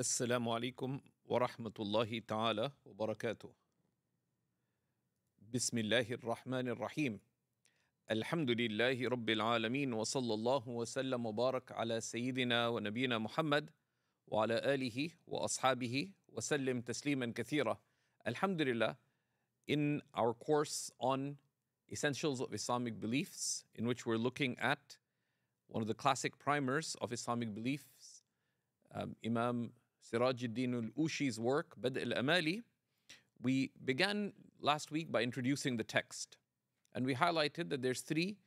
السلام عليكم ورحمة الله تعالى وبركاته. بسم الله الرحمن الرحيم. الحمد لله رب العالمين وصلى الله وسلم وبارك على سيدنا ونبينا محمد وعلى آله وأصحابه وسلم تسليما كثيرا. Alhamdulillah, in our course on Essentials of Islamic Beliefs, in which we're looking at one of the classic primers of Islamic beliefs, um, Imam Sirajuddin al-Ushi's work, Bad' al-Amali, we began last week by introducing the text. And we highlighted that there's three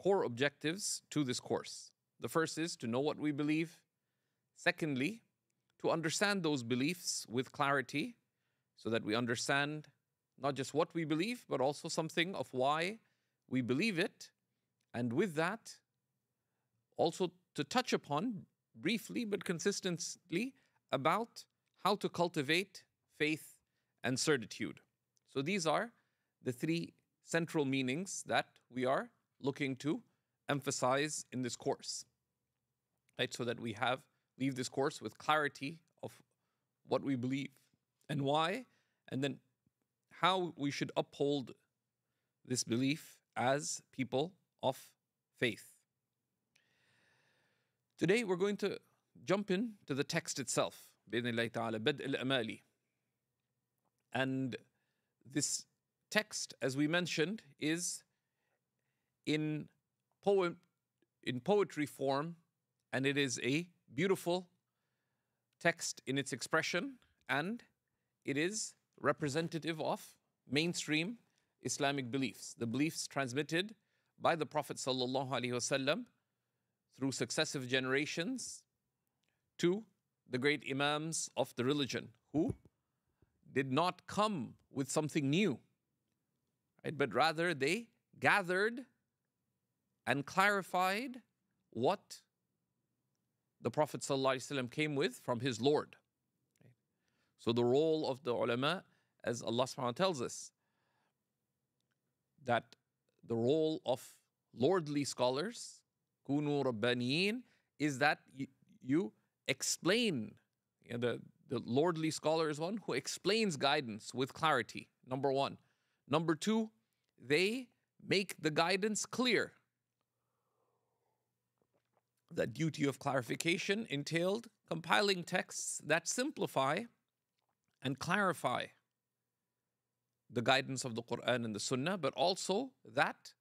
core objectives to this course. The first is to know what we believe. Secondly, to understand those beliefs with clarity so that we understand not just what we believe, but also something of why we believe it. And with that, also to touch upon briefly but consistently about how to cultivate faith and certitude. So these are the three central meanings that we are looking to emphasize in this course. Right? So that we have leave this course with clarity of what we believe and why, and then how we should uphold this belief as people of faith. Today we're going to jump into the text itself, بإذن ta'ala, Bad al-Amali. And this text, as we mentioned, is in poem in poetry form, and it is a beautiful text in its expression, and it is representative of mainstream Islamic beliefs, the beliefs transmitted by the Prophet sallallahu alaihi wasallam through successive generations to the great imams of the religion who did not come with something new, right? but rather they gathered and clarified what the Prophet ﷺ came with from his Lord. So the role of the ulama, as Allah subhanahu tells us, that the role of lordly scholars, kunu rabbaniyin, is that you, you explain. You know, the, the lordly scholar is one who explains guidance with clarity, number one. Number two, they make the guidance clear. The duty of clarification entailed compiling texts that simplify and clarify the guidance of the Quran and the Sunnah, but also that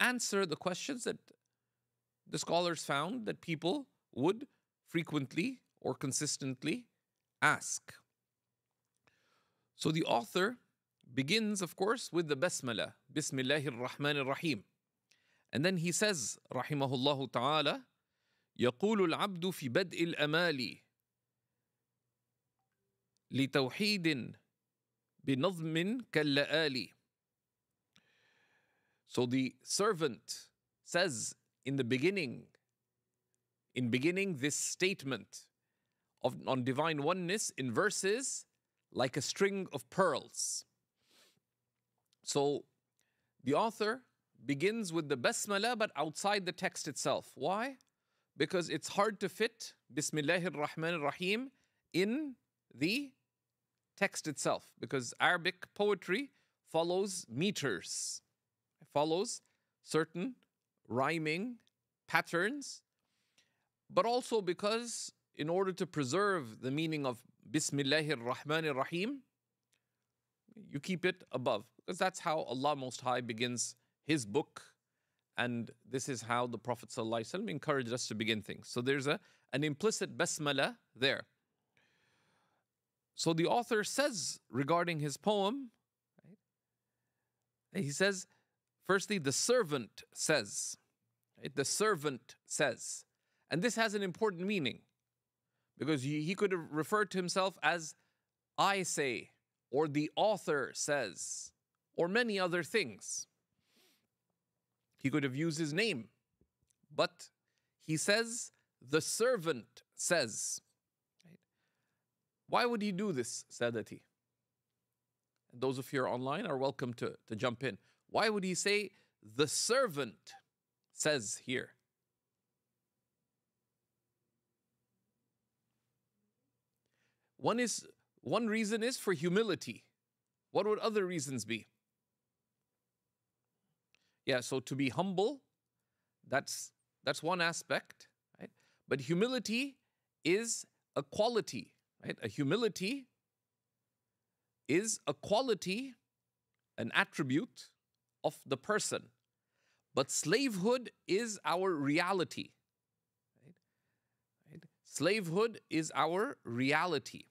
answer the questions that the scholars found that people would frequently or consistently ask. So the author begins, of course, with the Basmala, Bismillahir Rahmanir Rahim. And then he says, Rahimahullah Ta'ala, يقول العبد في بدء الأمال لتوحيد بنظم كاللآلي So the servant says in the beginning, in beginning this statement of on divine oneness in verses like a string of pearls. So the author begins with the basmala but outside the text itself. Why? Because it's hard to fit Bismillahir Rahmanir Rahim in the text itself because Arabic poetry follows meters, it follows certain rhyming patterns, but also because in order to preserve the meaning of Bismillahir Rahmanir Rahim, you keep it above because that's how Allah Most High begins His book. And this is how the Prophet ﷺ encouraged us to begin things. So there's a, an implicit basmala there. So the author says regarding his poem, right, he says, firstly, the servant says. Right, the servant says. And this has an important meaning because he, could have referred to himself as I say, or the author says, or many other things. He could have used his name, but he says, the servant says. Why would he do this, Sadati? Those of you who are online are welcome to, to jump in. Why would he say, the servant says here? One is one reason is for humility. What would other reasons be? Yeah, so to be humble, that's that's one aspect, right? But humility is a quality, right? A humility is a quality, an attribute of the person. But slavehood is our reality. Right? Right? Slavehood is our reality.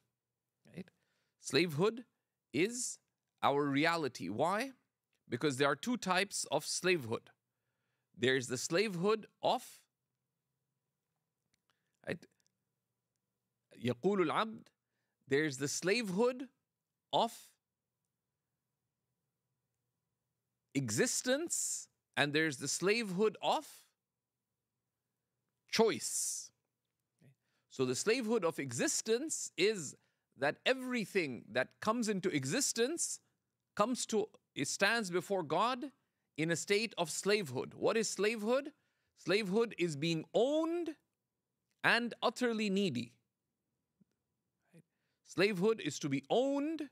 Right? Slavehood is our reality. Why? Because there are two types of slavehood. There's the slavehood of right? يقول العبد there's the slavehood of existence and there's the slavehood of choice. So the slavehood of existence is that everything that comes into existence comes to it stands before God in a state of slavehood. What is slavehood? Slavehood is being owned and utterly needy. Slavehood is to be owned,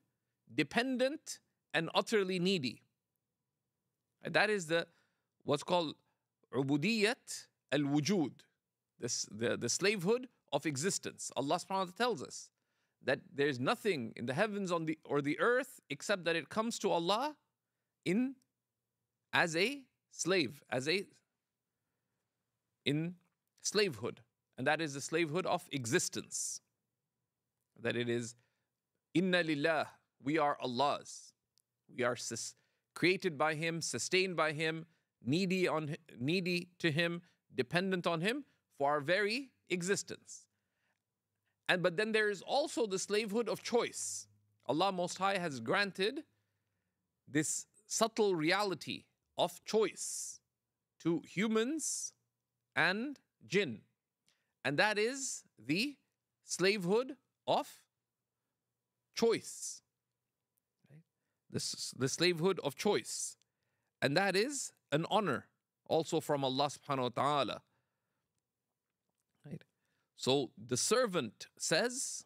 dependent, and utterly needy. And that is the what's called ubudiyat al-wujud, the, the slavehood of existence. Allah subhanahu wa ta'ala tells us that there's nothing in the heavens on the or the earth except that it comes to Allah in as a slave, as a in slavehood. And that is the slavehood of existence. That it is inna lillah, we are Allah's. We are sus- created by Him, sustained by Him, needy on needy to Him, dependent on Him for our very existence. And but then there is also the slavehood of choice. Allah Most High has granted this subtle reality of choice to humans and jinn. And that is the slavehood of choice. This, the slavehood of choice. And that is an honor also from Allah subhanahu wa ta'ala. Right? So the servant says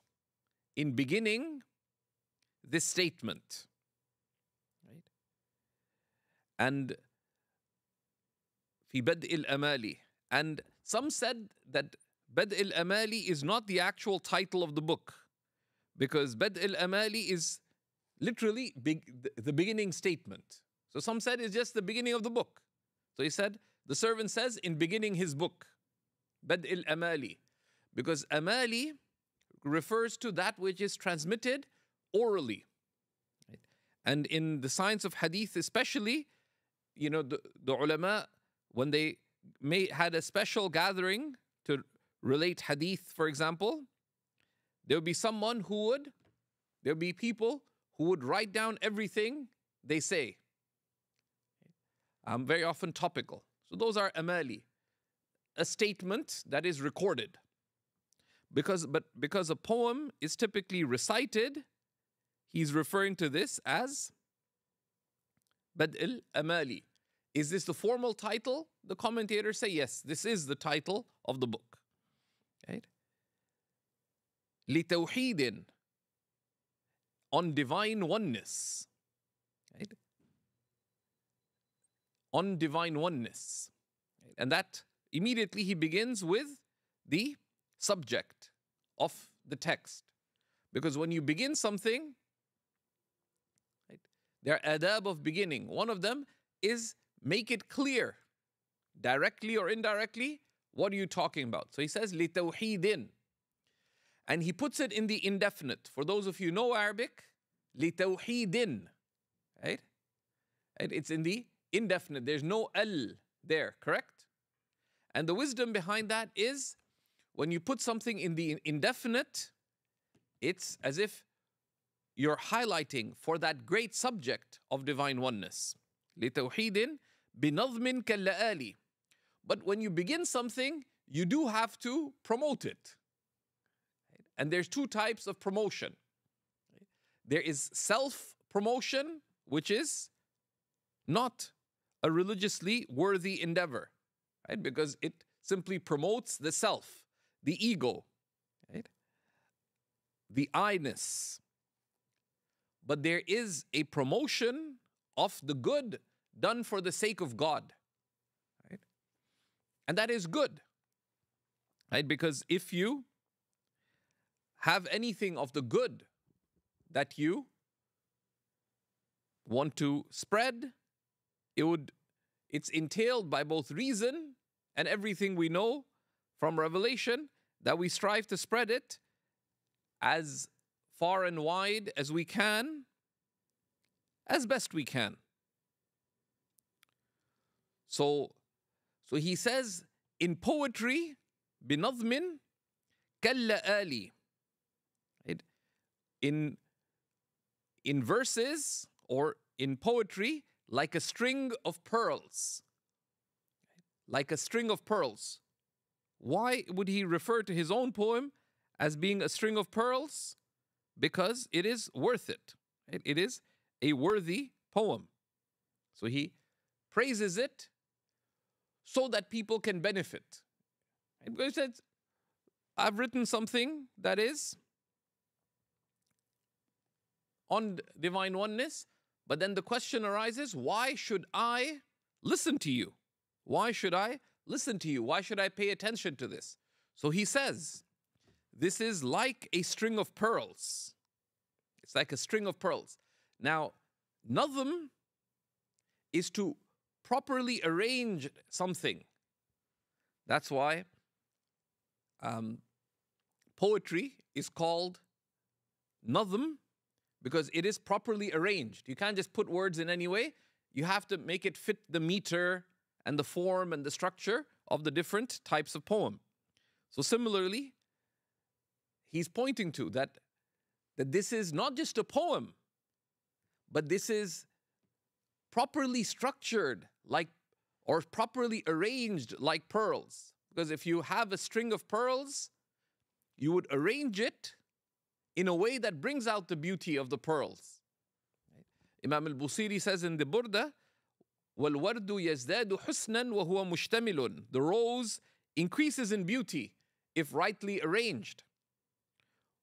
in beginning this statement. Right? And في بدء الأمالي and some said that Bad al Amali is not the actual title of the book because Bad al Amali is literally big, the beginning statement. So some said it's just the beginning of the book. So he said, the servant says in beginning his book, Bad al Amali, because Amali refers to that which is transmitted orally. And in the science of hadith, especially, you know, the, the ulama, when they had a special gathering to relate hadith, for example, there would be someone who would, there would be people who would write down everything they say. Um, very often topical. So those are amali, a statement that is recorded. Because, but because a poem is typically recited, he's referring to this as Bad'il Amali. Is this the formal title? The commentators say yes, this is the title of the book. Right? لتوحيد on divine oneness. Right? On divine oneness. And that immediately he begins with the subject of the text. Because when you begin something, right, there are adab of beginning. One of them is make it clear, directly or indirectly, what are you talking about? So he says, لِتَوْحِيدٍ. And he puts it in the indefinite. For those of you know Arabic, لِتَوْحِيدٍ. Right? And it's in the indefinite. There's no al there, correct? And the wisdom behind that is when you put something in the indefinite, it's as if you're highlighting for that great subject of divine oneness. لِتَوْحِيدٍ بِنَظْمٍ كَاللَّآلِ but when you begin something, you do have to promote it. And there's two types of promotion there is self promotion, which is not a religiously worthy endeavor, right? Because it simply promotes the self, the ego, right? the I-ness. But there is a promotion of the good done for the sake of God. Right? And that is good. Right? Because if you have anything of the good that you want to spread, it would it's entailed by both reason and everything we know from revelation that we strive to spread it as far and wide as we can as best we can so so he says in poetry بنظم كاللآلي right? in in verses or in poetry like a string of pearls like a string of pearls why would he refer to his own poem as being a string of pearls? Because it is worth it. It, is a worthy poem. So he praises it so that people can benefit. He said, I've written something that is on divine oneness, but then the question arises why should I listen to you? Why should I listen to you? Why should I pay attention to this? So he says, This is like a string of pearls. It's like a string of pearls. Now, nazm is to properly arrange something. That's why um, poetry is called nazm because it is properly arranged. You can't just put words in any way. You have to make it fit the meter and the form and the structure of the different types of poem. So similarly, he's pointing to that that this is not just a poem, but this is properly structured like or properly arranged like pearls. Because if you have a string of pearls, you would arrange it in a way that brings out the beauty of the pearls. Imam al-Busiri says in the Burda, وَالْوَرْدُ يَزْدَادُ حُسْنًا وَهُوَ مُشْتَمِلٌ The rose increases in beauty if rightly arranged.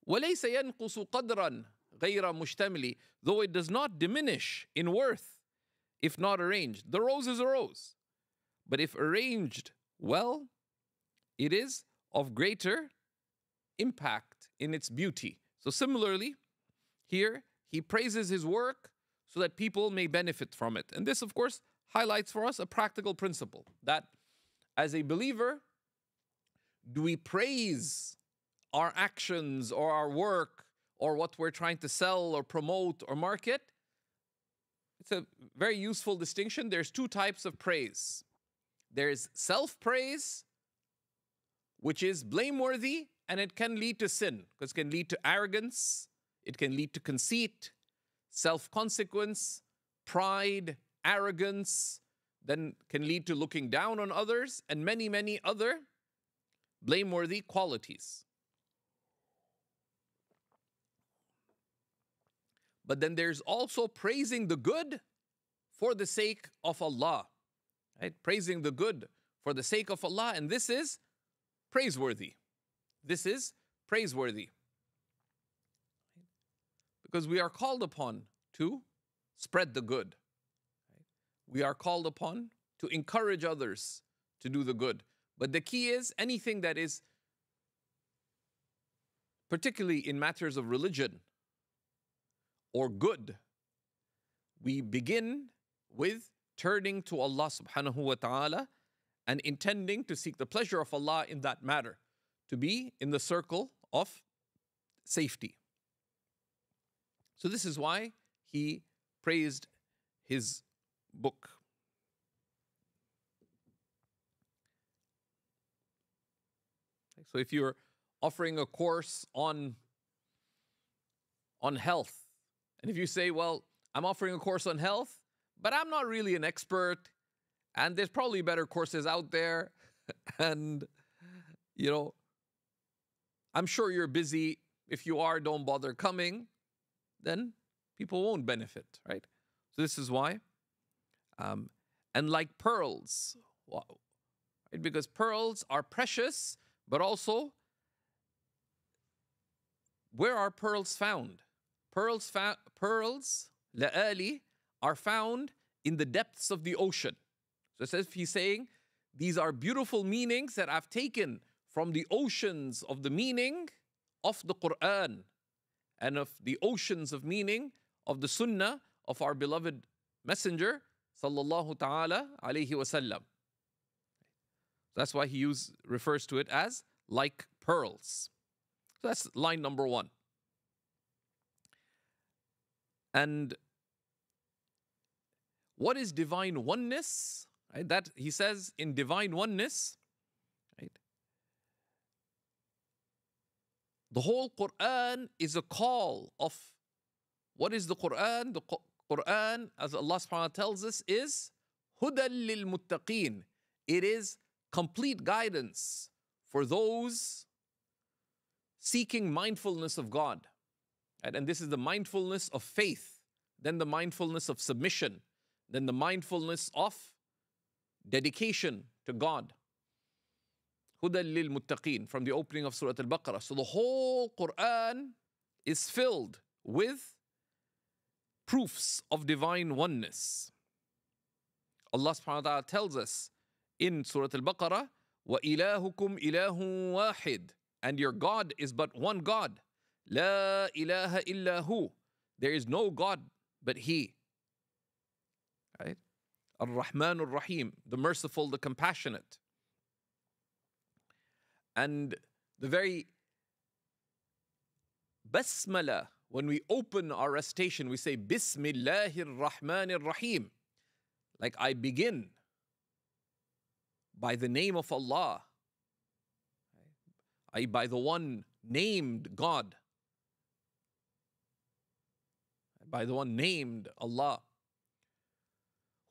وَلَيْسَ يَنْقُصُ قَدْرًا غَيْرَ مُشْتَمِلِ Though it does not diminish in worth if not arranged. The rose is a rose. But if arranged well, it is of greater impact in its beauty. So, similarly, here he praises his work so that people may benefit from it. And this, of course, highlights for us a practical principle that as a believer, do we praise our actions or our work or what we're trying to sell or promote or market? It's a very useful distinction. There's two types of praise there's self praise which is blameworthy and it can lead to sin because it can lead to arrogance, it can lead to conceit, self consequence, pride, arrogance, then can lead to looking down on others and many, many other blameworthy qualities. But then there's also praising the good for the sake of Allah. Right? Praising the good for the sake of Allah. And this is praiseworthy. This is praiseworthy. Because we are called upon to spread the good. We are called upon to encourage others to do the good. But the key is anything that is, particularly in matters of religion or good, we begin with turning to Allah subhanahu wa ta'ala and intending to seek the pleasure of Allah in that matter, to be in the circle of safety. So, this is why he praised his book. So, if you're offering a course on, on health, and if you say, Well, I'm offering a course on health, but I'm not really an expert, and there's probably better courses out there. and, you know, I'm sure you're busy. If you are, don't bother coming. Then people won't benefit, right? So this is why. Um, and like pearls, right? because pearls are precious, but also where are pearls found? Pearls, fa- pearls, la'ali, are found in the depths of the ocean. So it says he's saying, these are beautiful meanings that I've taken from the oceans of the meaning of the Quran and of the oceans of meaning of the Sunnah of our beloved Messenger sallallahu ta'ala alayhi wasallam. That's why he use, refers to it as like pearls. So that's line number one. And what is divine oneness? Right? That he says in divine oneness, right? The whole Quran is a call of what is the Quran? The Quran, as Allah subhanahu wa ta'ala tells us, is hudan lil muttaqeen. It is complete guidance for those seeking mindfulness of God. And this is the mindfulness of faith, then the mindfulness of submission, then the mindfulness of dedication to God. Hudan lil muttaqeen from the opening of Surah Al Baqarah. So the whole Quran is filled with proofs of divine oneness. Allah subhanahu wa ta'ala tells us in Surah Al Baqarah, وَإِلَهُكُمْ إِلَهٌ وَاحِدٌ And your God is but one God. لا إله إلا هو. There is no God but He. Right? Ar-Rahman Ar-Rahim, the merciful, the compassionate. And the very basmala, when we open our recitation, we say Bismillahir Rahmanir Rahim. Like I begin by the name of Allah, I by the one named God, by the one named Allah,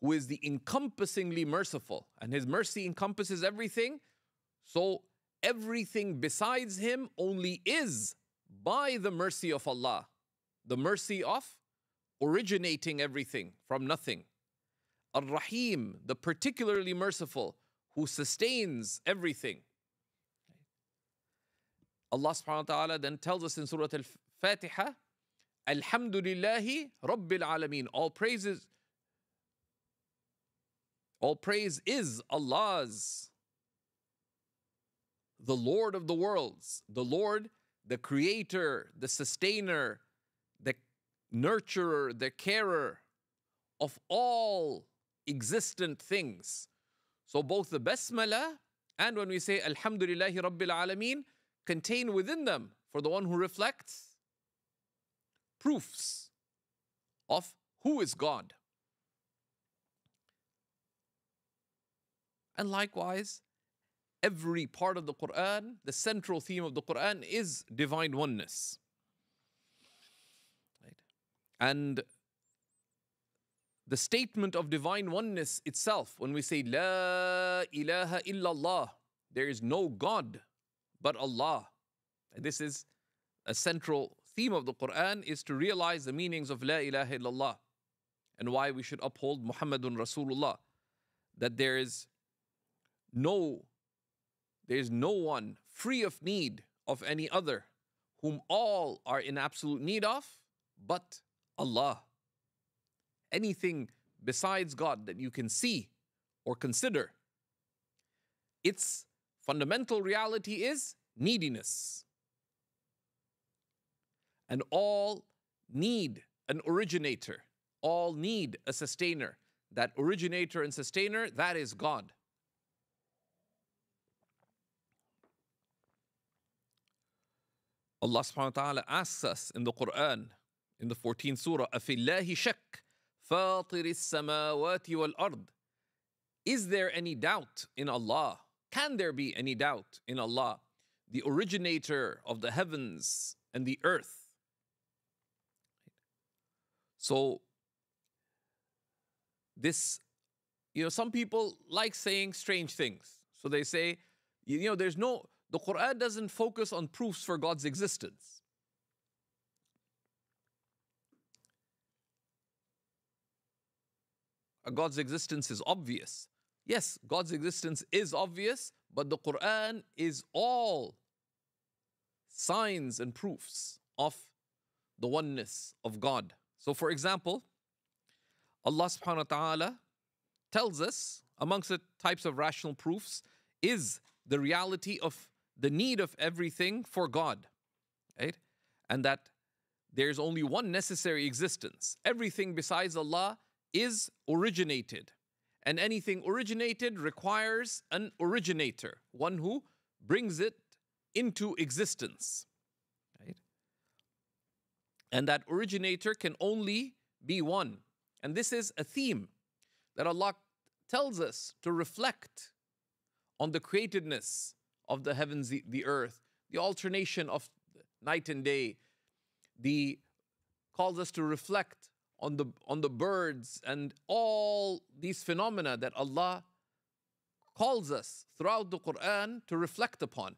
who is the encompassingly merciful, and His mercy encompasses everything. So everything besides Him only is by the mercy of Allah, the mercy of originating everything from nothing. Ar Rahim, the particularly merciful, who sustains everything. Allah subhanahu wa ta'ala then tells us in Surah Al Fatiha, Alhamdulillahi Rabbil Alameen. All praises, all praise is Allah's, the Lord of the worlds, the Lord, the creator, the sustainer, the nurturer, the carer of all existent things. So both the basmala and when we say Alhamdulillahi Rabbil Alameen contain within them, for the one who reflects, proofs of who is God. And likewise, every part of the Quran, the central theme of the Quran is divine oneness. Right? And the statement of divine oneness itself, when we say La ilaha illallah, there is no God but Allah. And this is a central theme of the Quran is to realize the meanings of La ilaha illallah and why we should uphold Muhammadun Rasulullah. That there is no there is no one free of need of any other, whom all are in absolute need of, but Allah anything besides God that you can see or consider, its fundamental reality is neediness. And all need an originator, all need a sustainer. That originator and sustainer, that is God. Allah subhanahu wa ta'ala asks us in the Quran, in the 14th surah, Afillahi shak, fatir samawati wal ard. Is there any doubt in Allah? Can there be any doubt in Allah, the originator of the heavens and the earth? So, this, you know, some people like saying strange things. So they say, you know, there's no, the Quran doesn't focus on proofs for God's existence. Uh, God's existence is obvious. Yes, God's existence is obvious, but the Quran is all signs and proofs of the oneness of God. So, for example, Allah subhanahu wa ta'ala tells us, amongst the types of rational proofs, is the reality of the need of everything for God, right? And that there's only one necessary existence. Everything besides Allah is originated. And anything originated requires an originator, one who brings it into existence. Right? And that originator can only be one. And this is a theme that Allah tells us to reflect on the createdness of the heavens, the, the earth, the alternation of night and day, the calls us to reflect on the on the birds and all these phenomena that Allah calls us throughout the Quran to reflect upon.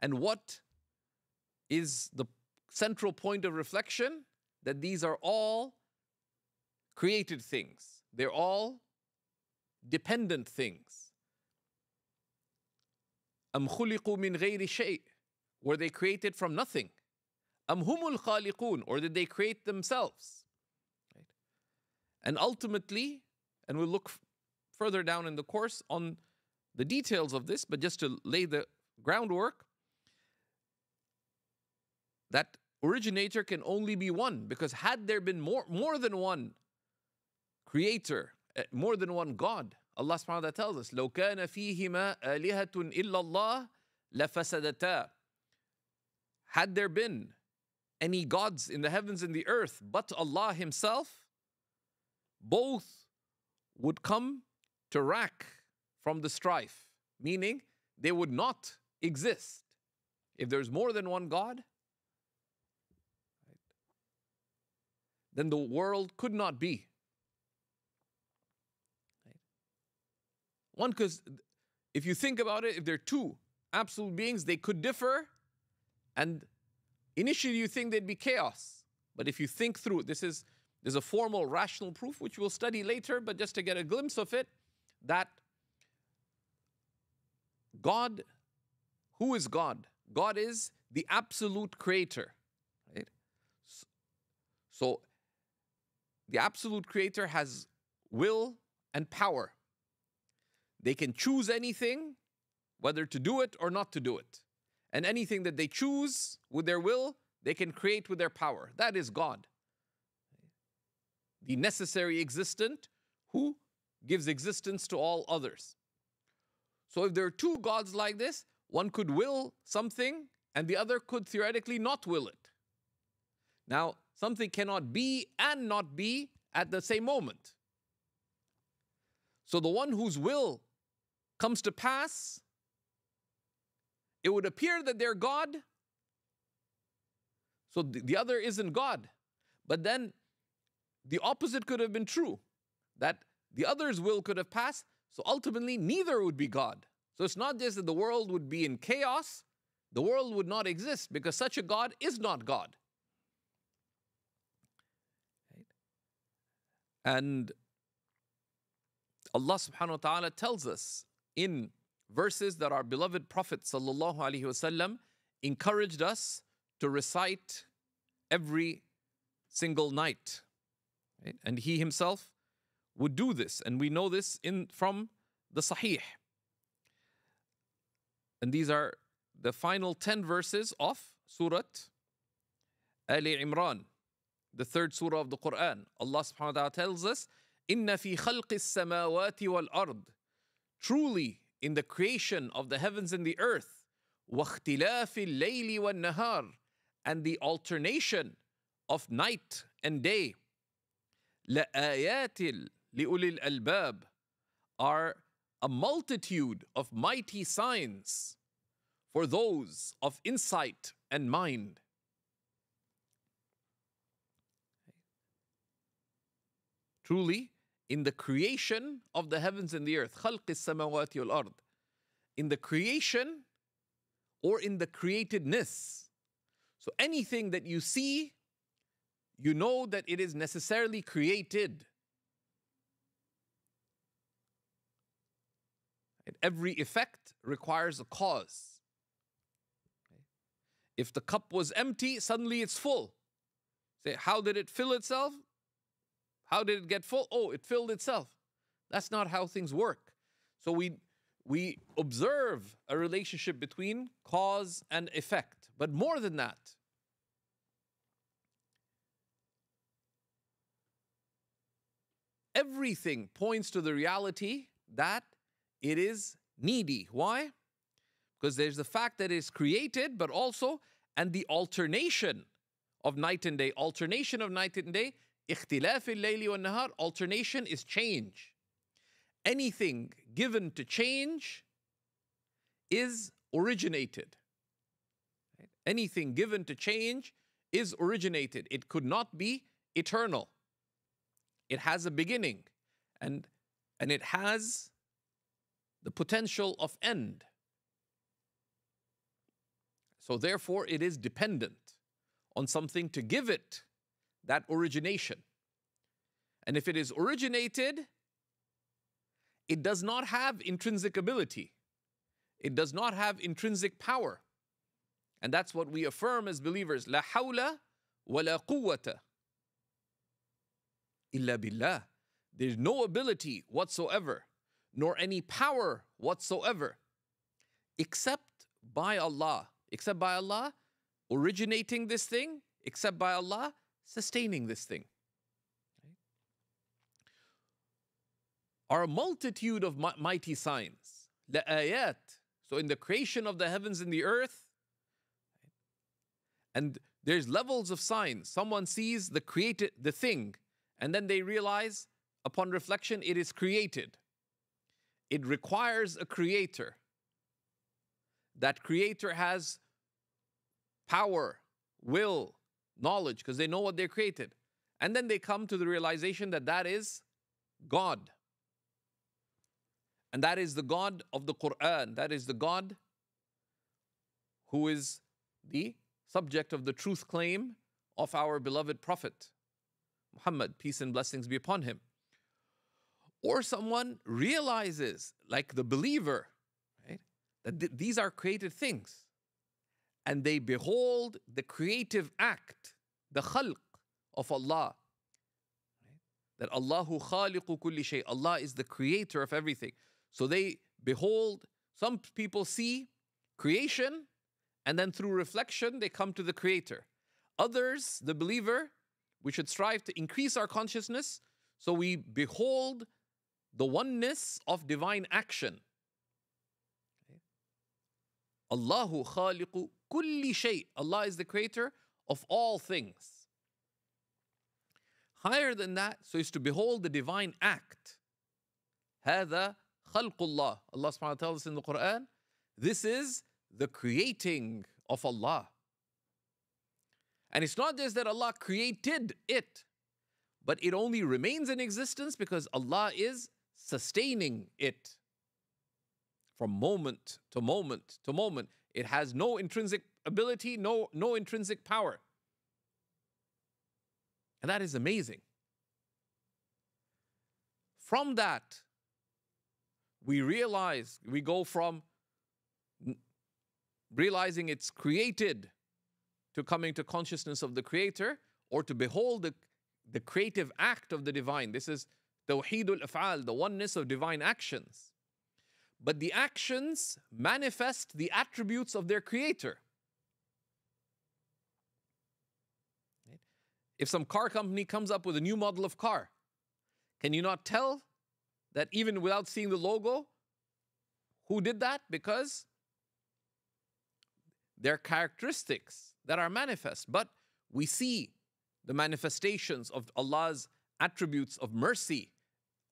And what is the central point of reflection? That these are all created things. They're all dependent things. أم خلقوا من غير شيء Were they created from nothing? أم هم الخالقون Or did they create themselves? Right? And ultimately, and we'll look further down in the course on the details of this, but just to lay the groundwork, that originator can only be one because had there been more, more than one creator, eh, more than one God, Allah subhanahu wa ta'ala tells us, لو كان فيهما آلهة إلا الله لفسدتا. Had there been any gods in the heavens and the earth but Allah Himself, both would come to rack from the strife, meaning they would not exist. If there's more than one God, then the world could not be. One, because if you think about it, if there are two absolute beings, they could differ, and initially you think they'd be chaos. But if you think through, this is there's a formal rational proof which we'll study later, but just to get a glimpse of it, that God, who is God? God is the absolute creator, right? So the absolute creator has will and power. They can choose anything, whether to do it or not to do it. And anything that they choose with their will, they can create with their power. That is God. The necessary existent who gives existence to all others. So if there are two gods like this, one could will something and the other could theoretically not will it. Now, something cannot be and not be at the same moment. So the one whose will comes to pass, it would appear that they're God. So the other isn't God. But then the opposite could have been true that the other's will could have passed. So ultimately, neither would be God. So it's not just that the world would be in chaos, the world would not exist because such a God is not God. And Allah subhanahu wa ta'ala tells us in verses that our beloved Prophet sallallahu alaihi wasallam encouraged us to recite every single night. Right? And he himself would do this, and we know this in from the Sahih. And these are the final 10 verses of Surah Ali Imran, the third surah of the Quran. Allah subhanahu wa ta'ala tells us, إِنَّ فِي خَلْقِ السَّمَاوَاتِ وَالْأَرْضِ Truly, in the creation of the heavens and the earth, وَاخْتِلَافِ اللَّيْلِ وَالنَّهَارِ And the alternation of night and day, لَآيَاتٍ لِأُولِي الْأَلْبَابِ Are a multitude of mighty signs for those of insight and mind. Truly, in the creation of the heavens and the earth, خلق السماوات والأرض, in the creation or in the createdness. So anything that you see, you know that it is necessarily created. Every effect requires a cause. If the cup was empty, suddenly it's full. Say, how did it fill itself? How did it get full? Oh, it filled itself. That's not how things work. So we we observe a relationship between cause and effect. But more than that, everything points to the reality that it is needy. Why? Because there's the fact that it's created, but also, and the alternation of night and day. Alternation of night and day, اختلاف الليل والنهار, alternation is change. Anything given to change is originated. Anything given to change is originated. It could not be eternal. It has a beginning and, and it has the potential of end. So, therefore, it is dependent on something to give it that origination. And if it is originated, it does not have intrinsic ability, it does not have intrinsic power. And that's what we affirm as believers La hawla wa la quwwata illa billah. There's no ability whatsoever, nor any power whatsoever, except by Allah. Except by Allah originating this thing, except by Allah sustaining this thing. Are a multitude of mighty signs, the. So, in the creation of the heavens and the earth, and there's levels of signs. Someone sees the created the thing, and then they realize upon reflection it is created. It requires a creator. That creator has power, will, knowledge, because they know what they're created. And then they come to the realization that that is God. And that is the God of the Quran. That is the God who is the subject of the truth claim of our beloved Prophet Muhammad, peace and blessings be upon him. Or someone realizes, like the believer, right, that th- these are created things. And they behold the creative act, the khalq of Allah. That Allahu khaliqu kulli shay. Allah is the creator of everything. So they behold, some people see creation, and then through reflection, they come to the creator. Others, the believer, we should strive to increase our consciousness so we behold the oneness of divine action. Allahu khaliqu kulli shay. Allah is the creator of all things. Higher than that, so is to behold the divine act. هذا خلق الله. Allah subhanahu wa ta'ala tells us in the Quran, this is the creating of Allah. And it's not just that Allah created it, but it only remains in existence because Allah is sustaining it from moment to moment to moment. It has no intrinsic ability, no, no intrinsic power. And that is amazing. From that, we realize, we go from realizing it's created to coming to consciousness of the Creator or to behold the, the creative act of the divine. This is Tawheedul Af'al, the oneness of divine actions. But the actions manifest the attributes of their Creator. If some car company comes up with a new model of car, can you not tell that even without seeing the logo, who did that? Because their characteristics that are manifest, but we see the manifestations of Allah's attributes of mercy,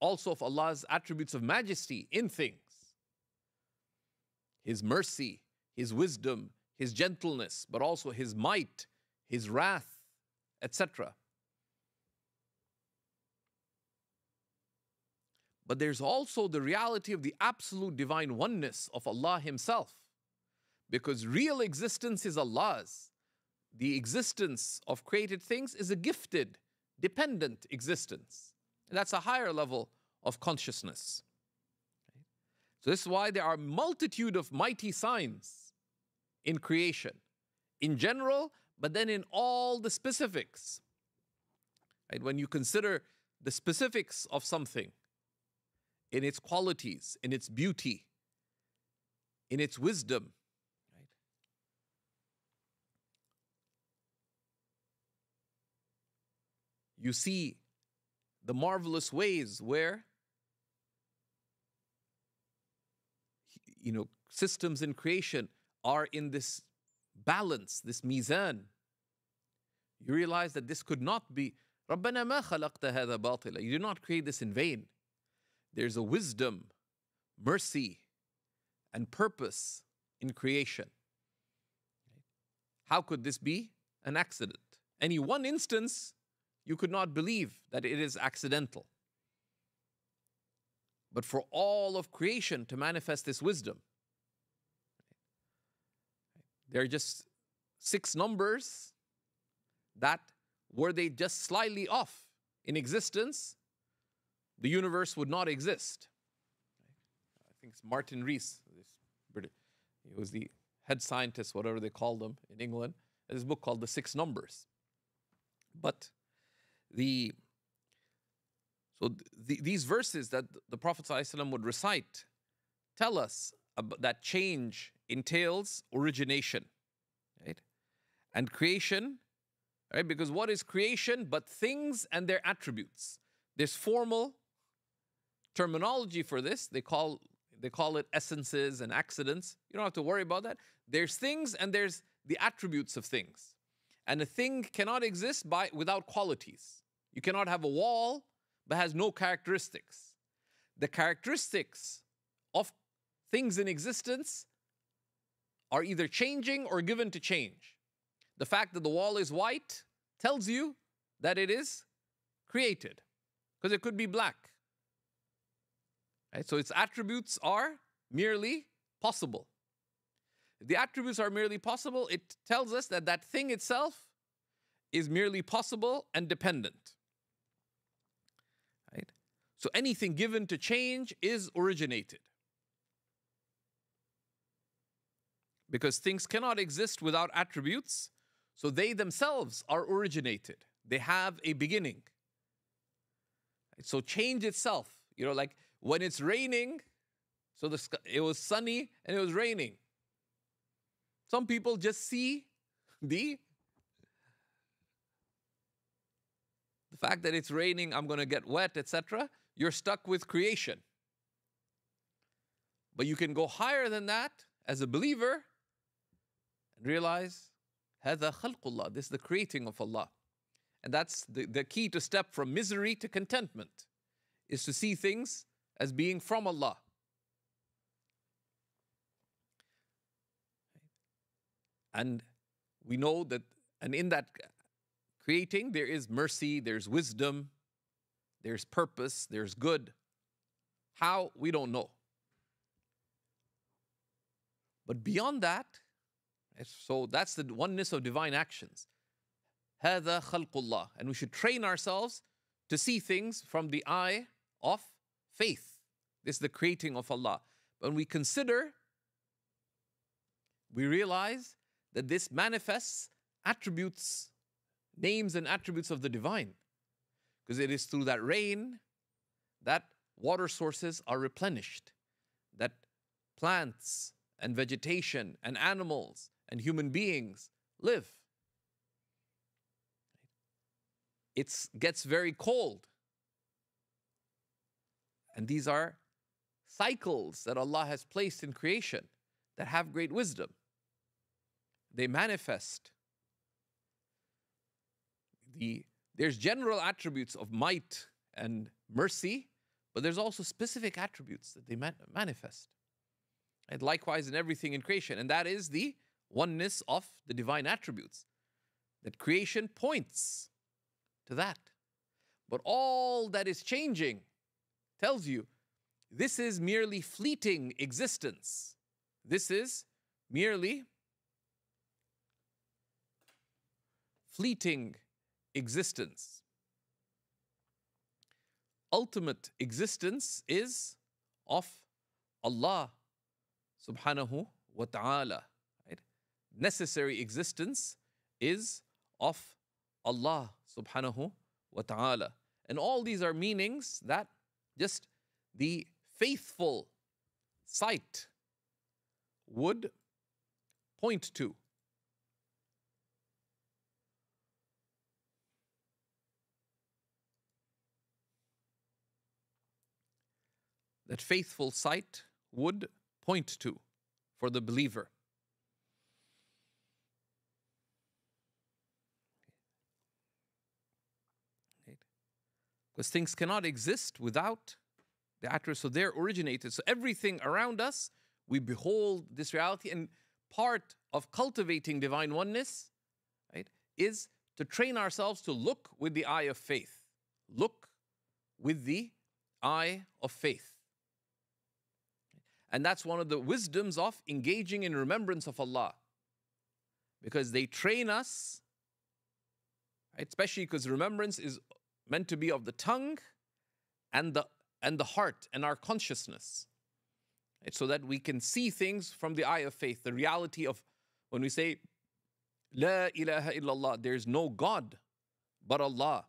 also of Allah's attributes of majesty in things. His mercy, His wisdom, His gentleness, but also His might, His wrath, etc. But there's also the reality of the absolute divine oneness of Allah Himself. Because real existence is Allah's. The existence of created things is a gifted, dependent existence. And that's a higher level of consciousness. So this is why there are multitude of mighty signs in creation. in general, but then in all the specifics. Right? When you consider the specifics of something, in its qualities, in its beauty, in its wisdom, right? You see the marvelous ways where you know systems in creation are in this balance, this mizan. You realize that this could not be ربنا ما خلقت هذا باطلا. You did not create this in vain. There's a wisdom, mercy, and purpose in creation. How could this be an accident? Any one instance, you could not believe that it is accidental. But for all of creation to manifest this wisdom, there are just six numbers that, were they just slightly off in existence, the universe would not exist. I think it's Martin Rees, he was the head scientist, whatever they called him in England, this book called The Six Numbers. But the so the, these verses that the Prophet ﷺ would recite tell us that change entails origination, right? And creation, right? Because what is creation but things and their attributes? There's formal terminology for this. They call they call it essences and accidents. You don't have to worry about that. There's things and there's the attributes of things. And a thing cannot exist by without qualities. You cannot have a wall but has no characteristics. The characteristics of things in existence are either changing or given to change. The fact that the wall is white tells you that it is created because it could be black. Right? So its attributes are merely possible. The attributes are merely possible, it tells us that that thing itself is merely possible and dependent. So anything given to change is originated. Because things cannot exist without attributes, so they themselves are originated. They have a beginning. So change itself, you know, like when it's raining, so the it was sunny and it was raining. Some people just see the the fact that it's raining, I'm going to get wet, etc You're stuck with creation. But you can go higher than that as a believer and realize هذا خلق الله. This is the creating of Allah. And that's the, the key to step from misery to contentment is to see things as being from Allah. And we know that, and in that creating, there is mercy, there's wisdom, there's purpose, there's good. How? We don't know. But beyond that, so that's the oneness of divine actions. هذا خلق الله. And we should train ourselves to see things from the eye of faith. This is the creating of Allah. When we consider, we realize that this manifests attributes, names and attributes of the divine. Because it is through that rain that water sources are replenished, that plants and vegetation and animals and human beings live. It gets very cold. And these are cycles that Allah has placed in creation that have great wisdom. They manifest. The, there's general attributes of might and mercy, but there's also specific attributes that they man- manifest. And likewise in everything in creation, and that is the oneness of the divine attributes. That creation points to that. But all that is changing tells you this is merely fleeting existence. This is merely fleeting existence. Ultimate existence is of Allah subhanahu wa ta'ala. necessary existence is of Allah subhanahu wa ta'ala. And all these are meanings that just the faithful sight would point to. That faithful sight would point to for the believer. Because things cannot exist without the actor. So they're originated. So everything around us, we behold this reality. And part of cultivating divine oneness, right, is to train ourselves to look with the eye of faith. Look with the eye of faith. And that's one of the wisdoms of engaging in remembrance of Allah. Because they train us, especially because remembrance is meant to be of the tongue and the and the heart and our consciousness. So that we can see things from the eye of faith, the reality of when we say La ilaha illallah, there's no God but Allah.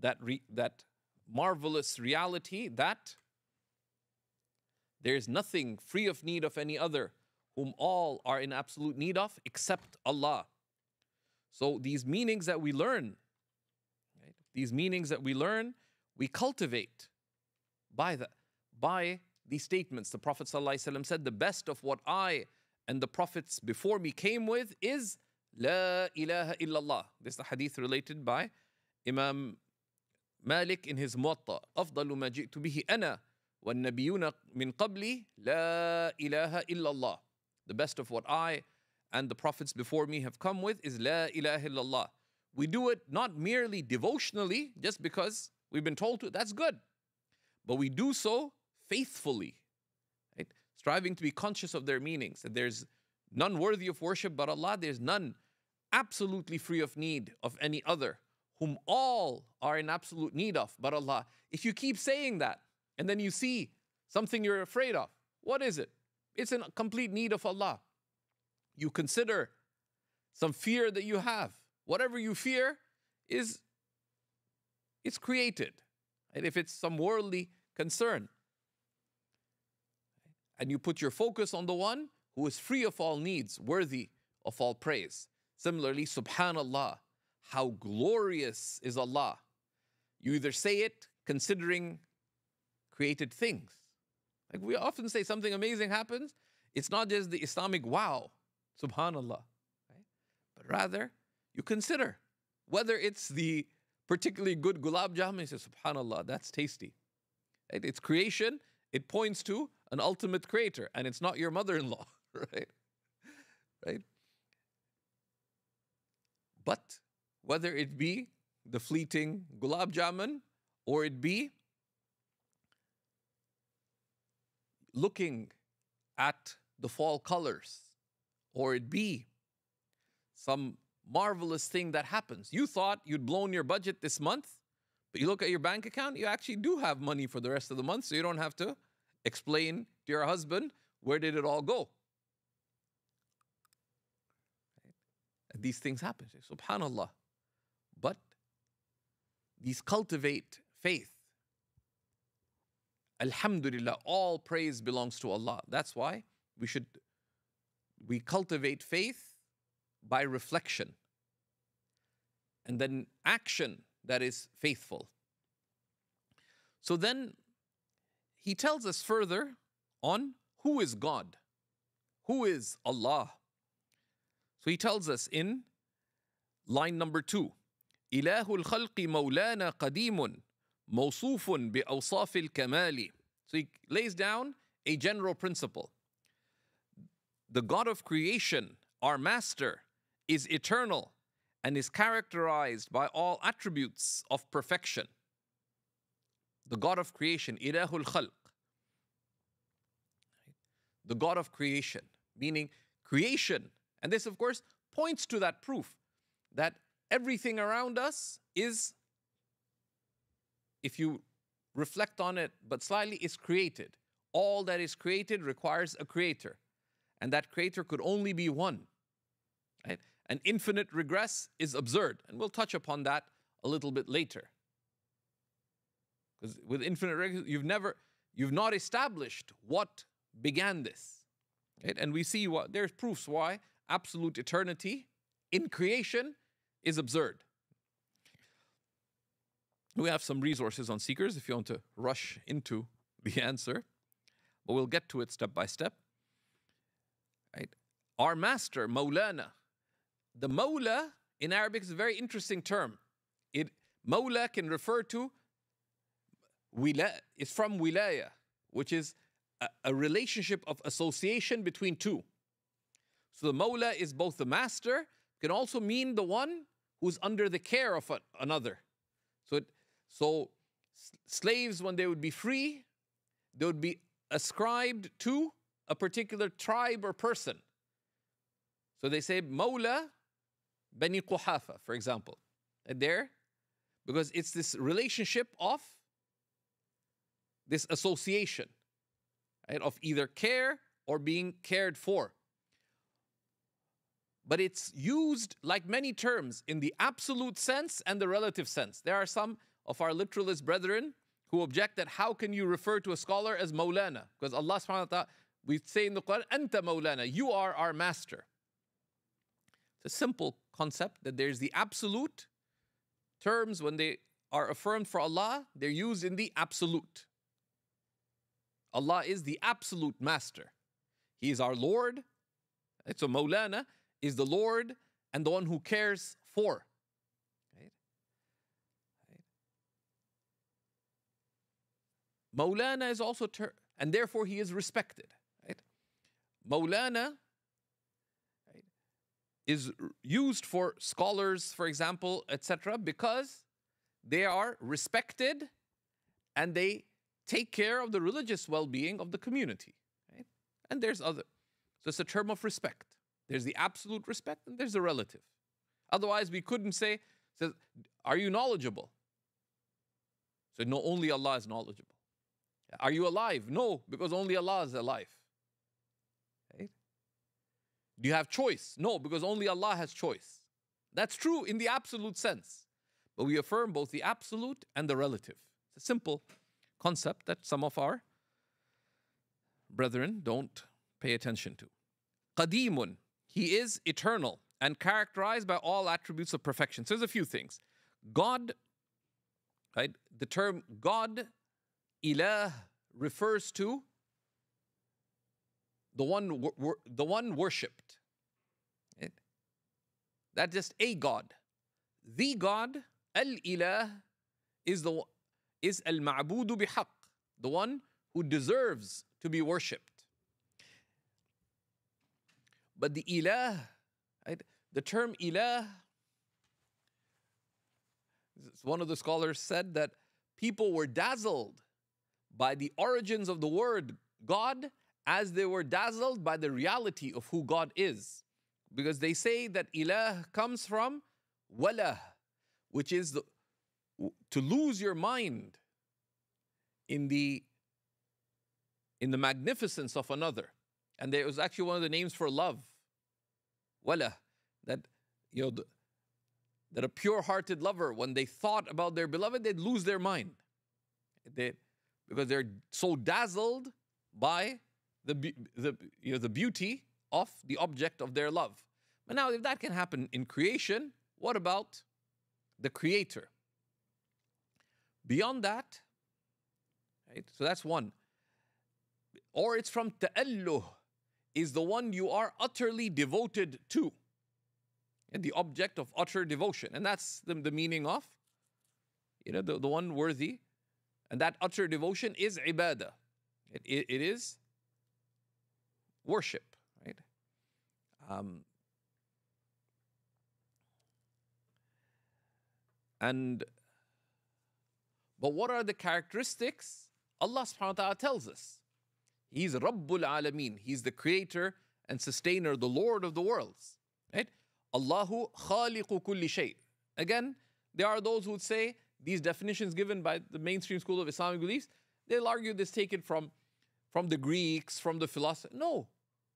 That re, that marvelous reality that there is nothing free of need of any other, whom all are in absolute need of except Allah. So these meanings that we learn, right, these meanings that we learn, we cultivate by the by these statements. The Prophet ﷺ said, The best of what I and the Prophets before me came with is La ilaha illallah. This is the hadith related by Imam Malik in his Muwatta. أفضل ما جئت به أنا والنبيون من قبلي لا إله إلا الله. The best of what I and the prophets before me have come with is La ilaha illallah. We do it not merely devotionally, just because we've been told to. That's good but we do so faithfully, right? striving to be conscious of their meanings. That there's none worthy of worship but Allah, there's none absolutely free of need of any other, whom all are in absolute need of but Allah. If you keep saying that, and then you see something you're afraid of, what is it? It's in complete need of Allah. You consider some fear that you have. Whatever you fear is it's created. And if it's some worldly concern, and you put your focus on the one who is free of all needs, worthy of all praise. Similarly, subhanallah, how glorious is Allah. You either say it considering created things. Like we often say something amazing happens, it's not just the Islamic wow, subhanallah, right? but rather you consider whether it's the particularly good gulab jamun, he says, subhanallah, that's tasty. It's creation, it points to an ultimate creator, and it's not your mother-in-law, right? Right? But whether it be the fleeting gulab jamun or it be looking at the fall colors or it be some marvelous thing that happens. You thought you'd blown your budget this month, but you look at your bank account, you actually do have money for the rest of the month, so you don't have to explain to your husband where did it all go. These things happen. Subhanallah. But these cultivate faith. Alhamdulillah, all praise belongs to Allah. That's why we should we cultivate faith by reflection and then action that is faithful. So then he tells us further on who is God, who is Allah. So he tells us in line number two إله الخلق مولانا قديم موصوف بأوصاف الكمال. So he lays down a general principle. The God of creation, our master, is eternal and is characterized by all attributes of perfection. The God of creation, Ilahul Khalq. The God of creation, meaning creation. And this, of course, points to that proof that everything around us is, if you reflect on it but slightly, is created. All that is created requires a creator. And that creator could only be one. and infinite regress is absurd. And we'll touch upon that a little bit later. Because with infinite regress, you've never, you've not established what began this. Right? And we see what there's proofs why absolute eternity in creation is absurd. We have some resources on seekers if you want to rush into the answer, but we'll get to it step by step. Right? Our master, Maulana. The Mawla in Arabic is a very interesting term. It Mawla can refer to wila, it's from wilaya, which is a, a relationship of association between two. So the Mawla is both the master, can also mean the one who's under the care of another. So, it, so slaves, when they would be free, they would be ascribed to a particular tribe or person. So they say Mawla Bani Quhafa, for example. And there, because it's this relationship of this association right, of either care or being cared for. But it's used like many terms in the absolute sense and the relative sense. There are some of our literalist brethren who object that how can you refer to a scholar as Maulana? Because Allah subhanahu wa ta'ala, we say in the Quran, Anta Maulana, you are our master. It's a simple concept that there's the absolute terms when they are affirmed for Allah, they're used in the absolute. Allah is the absolute master. He is our Lord. So Maulana is the Lord and the one who cares for. Right? Right? Maulana is also, ter- and therefore he is respected. Right? Maulana right, is used for scholars, for example, etc., because they are respected and they take care of the religious well-being of the community. Right? And there's other. So it's a term of respect. There's the absolute respect and there's the relative. Otherwise, we couldn't say, says, are you knowledgeable? So no, only Allah is knowledgeable. Are you alive? No, because only Allah is alive. Right? Do you have choice? No, because only Allah has choice. That's true in the absolute sense. But we affirm both the absolute and the relative. It's a simple concept that some of our brethren don't pay attention to. Qadimun, he is eternal and characterized by all attributes of perfection. So there's a few things. God, right? The term God, ilah, refers to the one, the one worshipped. Right? That's just a God. The God, al-ilah, is the is al ma'budu bihaq, the one who deserves to be worshipped. But the ilah, right, the term ilah, one of the scholars said that people were dazzled by the origins of the word God as they were dazzled by the reality of who God is. Because they say that ilah comes from wala, which is the, to lose your mind in the in the magnificence of another. And there was actually one of the names for love. Wala. That you know the, that a pure-hearted lover, when they thought about their beloved, they'd lose their mind. They, because they're so dazzled by the, the, you know, the beauty of the object of their love. But now, if that can happen in creation, what about the creator? Beyond that, right? So that's one. Or it's from ta'alluh, is the one you are utterly devoted to. And the object of utter devotion. And that's the, the meaning of, you know, the, the one worthy. And that utter devotion is ibadah. it, it, it is worship, right? Um, and but what are the characteristics? Allah subhanahu wa ta'ala tells us. He's Rabbul Alameen. He's the creator and sustainer, the Lord of the worlds. Right? Allahu khaliqu kulli shay. Again, there are those who would say these definitions given by the mainstream school of Islamic beliefs, they'll argue this taken from, from the Greeks, from the philosophers. No.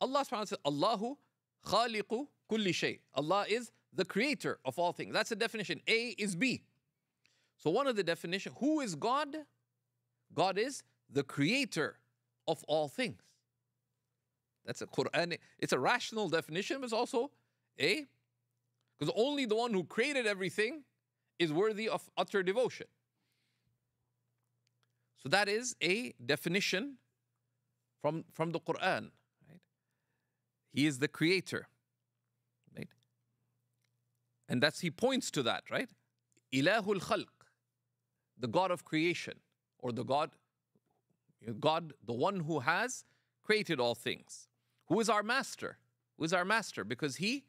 Allah subhanahu wa ta'ala says, Allahu khaliqu kulli shay. Allah is the creator of all things. That's the definition. A is B. So one of the definition, who is God? God is the creator of all things. That's a Quran. It's a rational definition, but it's also a because only the one who created everything is worthy of utter devotion. So that is a definition from, from the Quran. Right? He is the creator. Right? And that's he points to that, right? Ilahul Khalq, the God of creation, or the God, God, the one who has created all things. Who is our master? Who is our master? Because he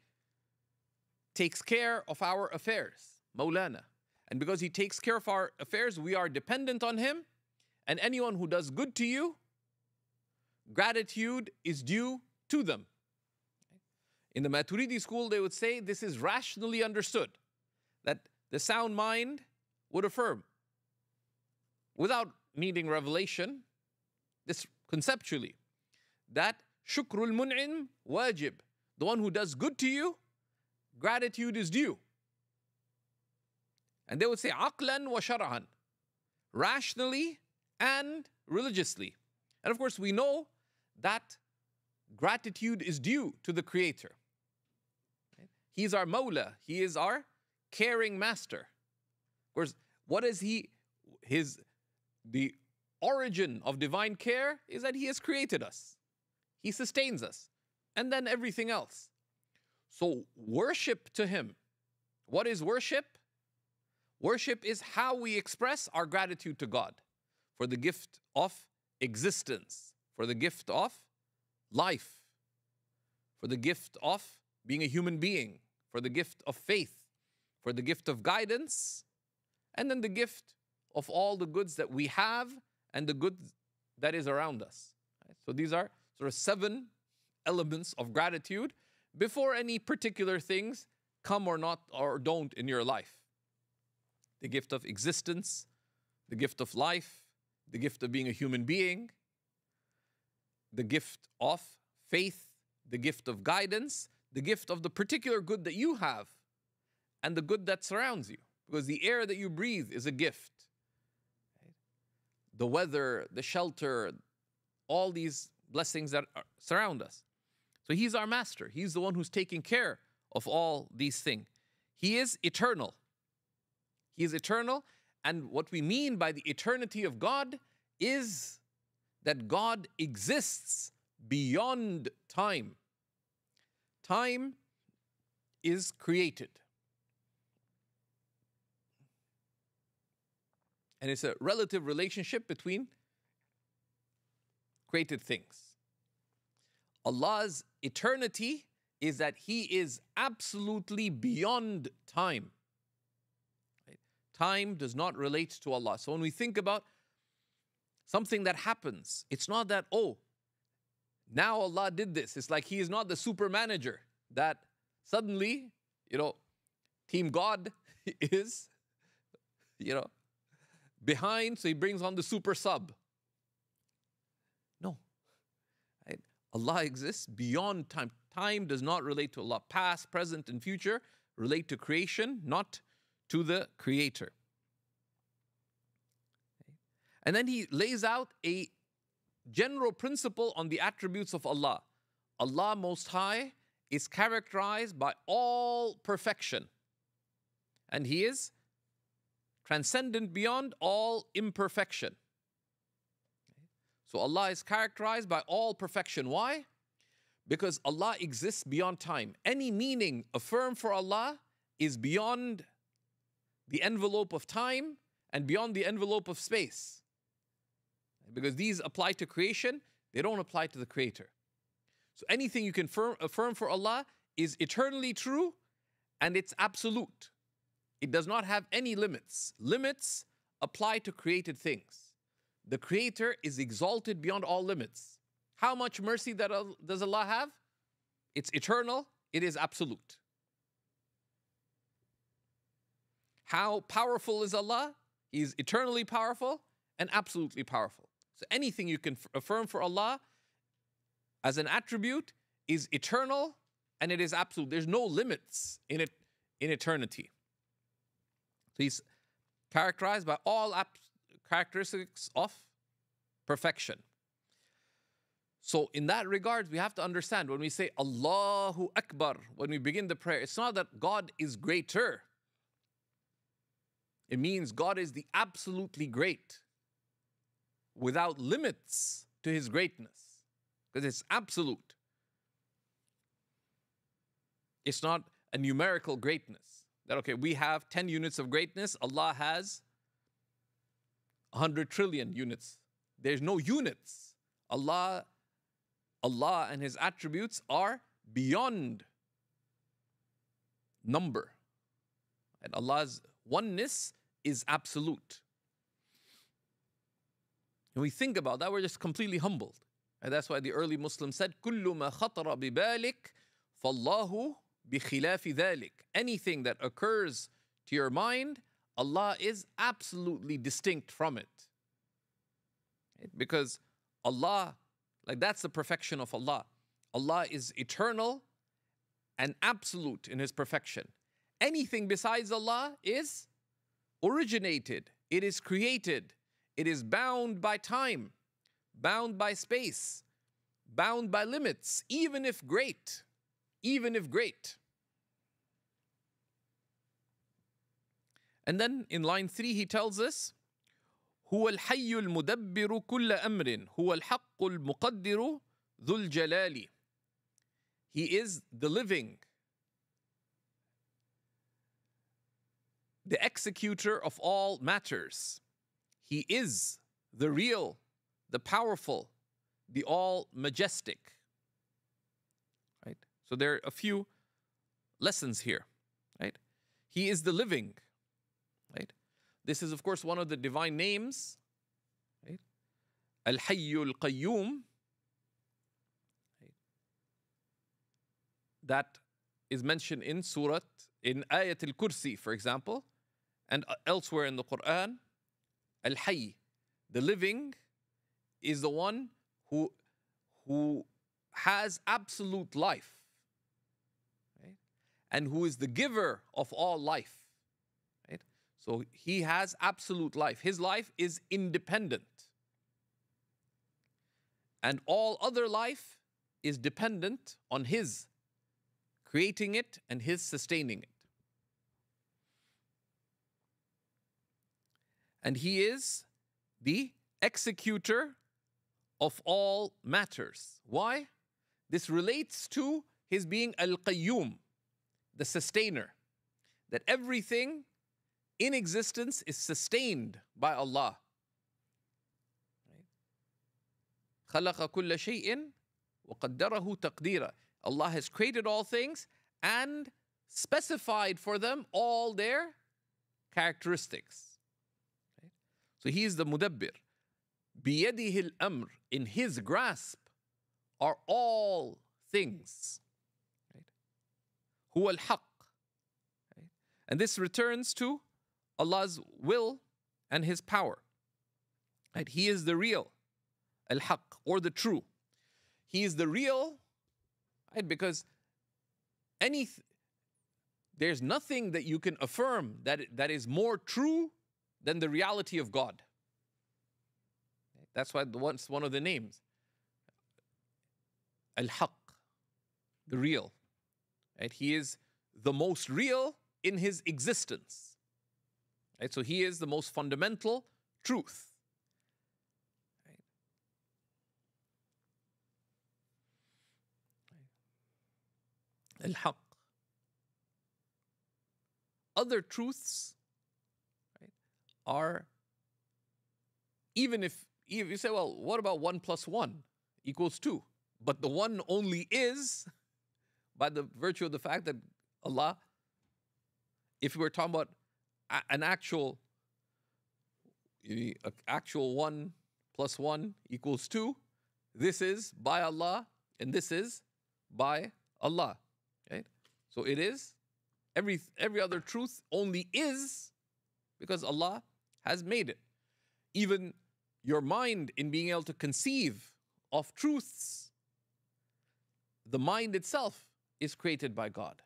takes care of our affairs, Maulana. And because he takes care of our affairs, we are dependent on him. And anyone who does good to you, gratitude is due to them. In the Maturidi school, they would say this is rationally understood, that the sound mind would affirm without needing revelation, this conceptually, that shukrul mun'im wajib, the one who does good to you, gratitude is due. And they would say aqlan wa shar'an, rationally and religiously. And of course, we know that gratitude is due to the Creator. He's our Mawla, He is our caring master. Of course, what is He? His the origin of divine care is that He has created us, He sustains us, and then everything else. So, worship to Him. What is worship? Worship is how we express our gratitude to God for the gift of existence, for the gift of life, for the gift of being a human being, for the gift of faith, for the gift of guidance, and then the gift of all the goods that we have and the good that is around us. So these are sort of seven elements of gratitude before any particular things come or not or don't in your life the gift of existence, the gift of life, the gift of being a human being, the gift of faith, the gift of guidance, the gift of the particular good that you have, and the good that surrounds you. Because the air that you breathe is a gift. The weather, the shelter, all these blessings that surround us. So he's our master. He's the one who's taking care of all these things. He is eternal. He is eternal. And what we mean by the eternity of God is that God exists beyond time. Time is created. And it's a relative relationship between created things. Allah's eternity is that He is absolutely beyond time. Time does not relate to Allah. So when we think about something that happens, it's not that, oh, now Allah did this. It's like He is not the super manager that suddenly, you know, Team God is, you know, behind, so He brings on the super sub. No. Right? Allah exists beyond time. Time does not relate to Allah. Past, present, and future relate to creation, not to the Creator. And then he lays out a general principle on the attributes of Allah. Allah Most High is characterized by all perfection, and He is transcendent beyond all imperfection. So Allah is characterized by all perfection. Why? Because Allah exists beyond time. Any meaning affirmed for Allah is beyond the envelope of time and beyond the envelope of space. Because these apply to creation, they don't apply to the creator. So anything you can affirm for Allah is eternally true and it's absolute. It does not have any limits. Limits apply to created things. The creator is exalted beyond all limits. How much mercy that does Allah have? It's eternal, it is absolute. How powerful is Allah? He is eternally powerful and absolutely powerful. So anything you can affirm for Allah as an attribute is eternal and it is absolute. There's no limits in it in eternity. So he's characterized by all characteristics of perfection. So, in that regard, we have to understand when we say Allahu Akbar, when we begin the prayer, it's not that God is greater. It means God is the absolutely great, without limits to his greatness, because it's absolute. It's not a numerical greatness. That, okay, we have 10 units of greatness, Allah has 100 trillion units. There's no units. Allah, Allah and His attributes are beyond number. And Allah's oneness is absolute. When we think about that, we're just completely humbled. And that's why the early Muslims said, كل ما خطر ببالك فالله بخلاف ذلك. Anything that occurs to your mind, Allah is absolutely distinct from it. Because Allah, like that's the perfection of Allah. Allah is eternal and absolute in His perfection. Anything besides Allah is originated, it is created, it is bound by time, bound by space, bound by limits, even if great, even if great. And then in line three, he tells us, هو الحي المدبر كل أمر هو الحق المقدر ذو الجلال He is the living, the executor of all matters. He is the real, the powerful, the all majestic. Right? So there are a few lessons here. Right? He is the living. Right? This is, of course, one of the divine names. Right? Al Hayyul Qayyum. That is mentioned in Surah, in Ayat al Kursi, for example, and uh, elsewhere in the Quran. Al Hayy, the living, is the one who, who has absolute life right? and who is the giver of all life. Right? So he has absolute life. His life is independent. And all other life is dependent on his creating it and his sustaining it. And he is the executor of all matters. Why? This relates to his being Al Qayyum, the sustainer, that everything in existence is sustained by Allah. خلق كل شيء وقدره تقديرا. Allah has created all things and specified for them all their characteristics. So he is the mudabbir. بيده الأمر, in his grasp are all things. Right? هو الحق. Right? And this returns to Allah's will and his power. Right? He is the real, al-haq, or the true. He is the real, right? Because any there's nothing that you can affirm that, that is more true than the reality of God. That's why it's one of the names. Al-Haq, the real. Right? He is the most real in his existence. Right? So he is the most fundamental truth. Al-Haq. Other truths are even if, if you say, well, what about one plus one equals two? But the one only is by the virtue of the fact that Allah, if we were talking about an actual, actual one plus one equals two, this is by Allah and this is by Allah. Right? So it is every every other truth only is because Allah has made it. Even your mind in being able to conceive of truths the mind itself is created by God.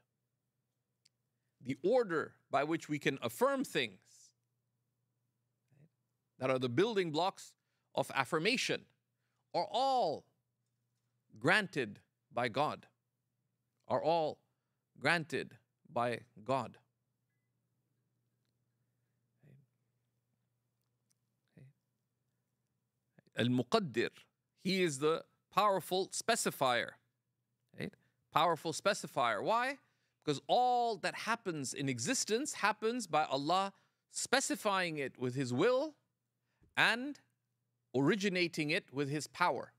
The order by which we can affirm things that are the building blocks of affirmation are all granted by God, are all granted by God. Muqaddir, he is the powerful specifier. Right? Powerful specifier. Why? Because all that happens in existence happens by Allah specifying it with His will and originating it with His power.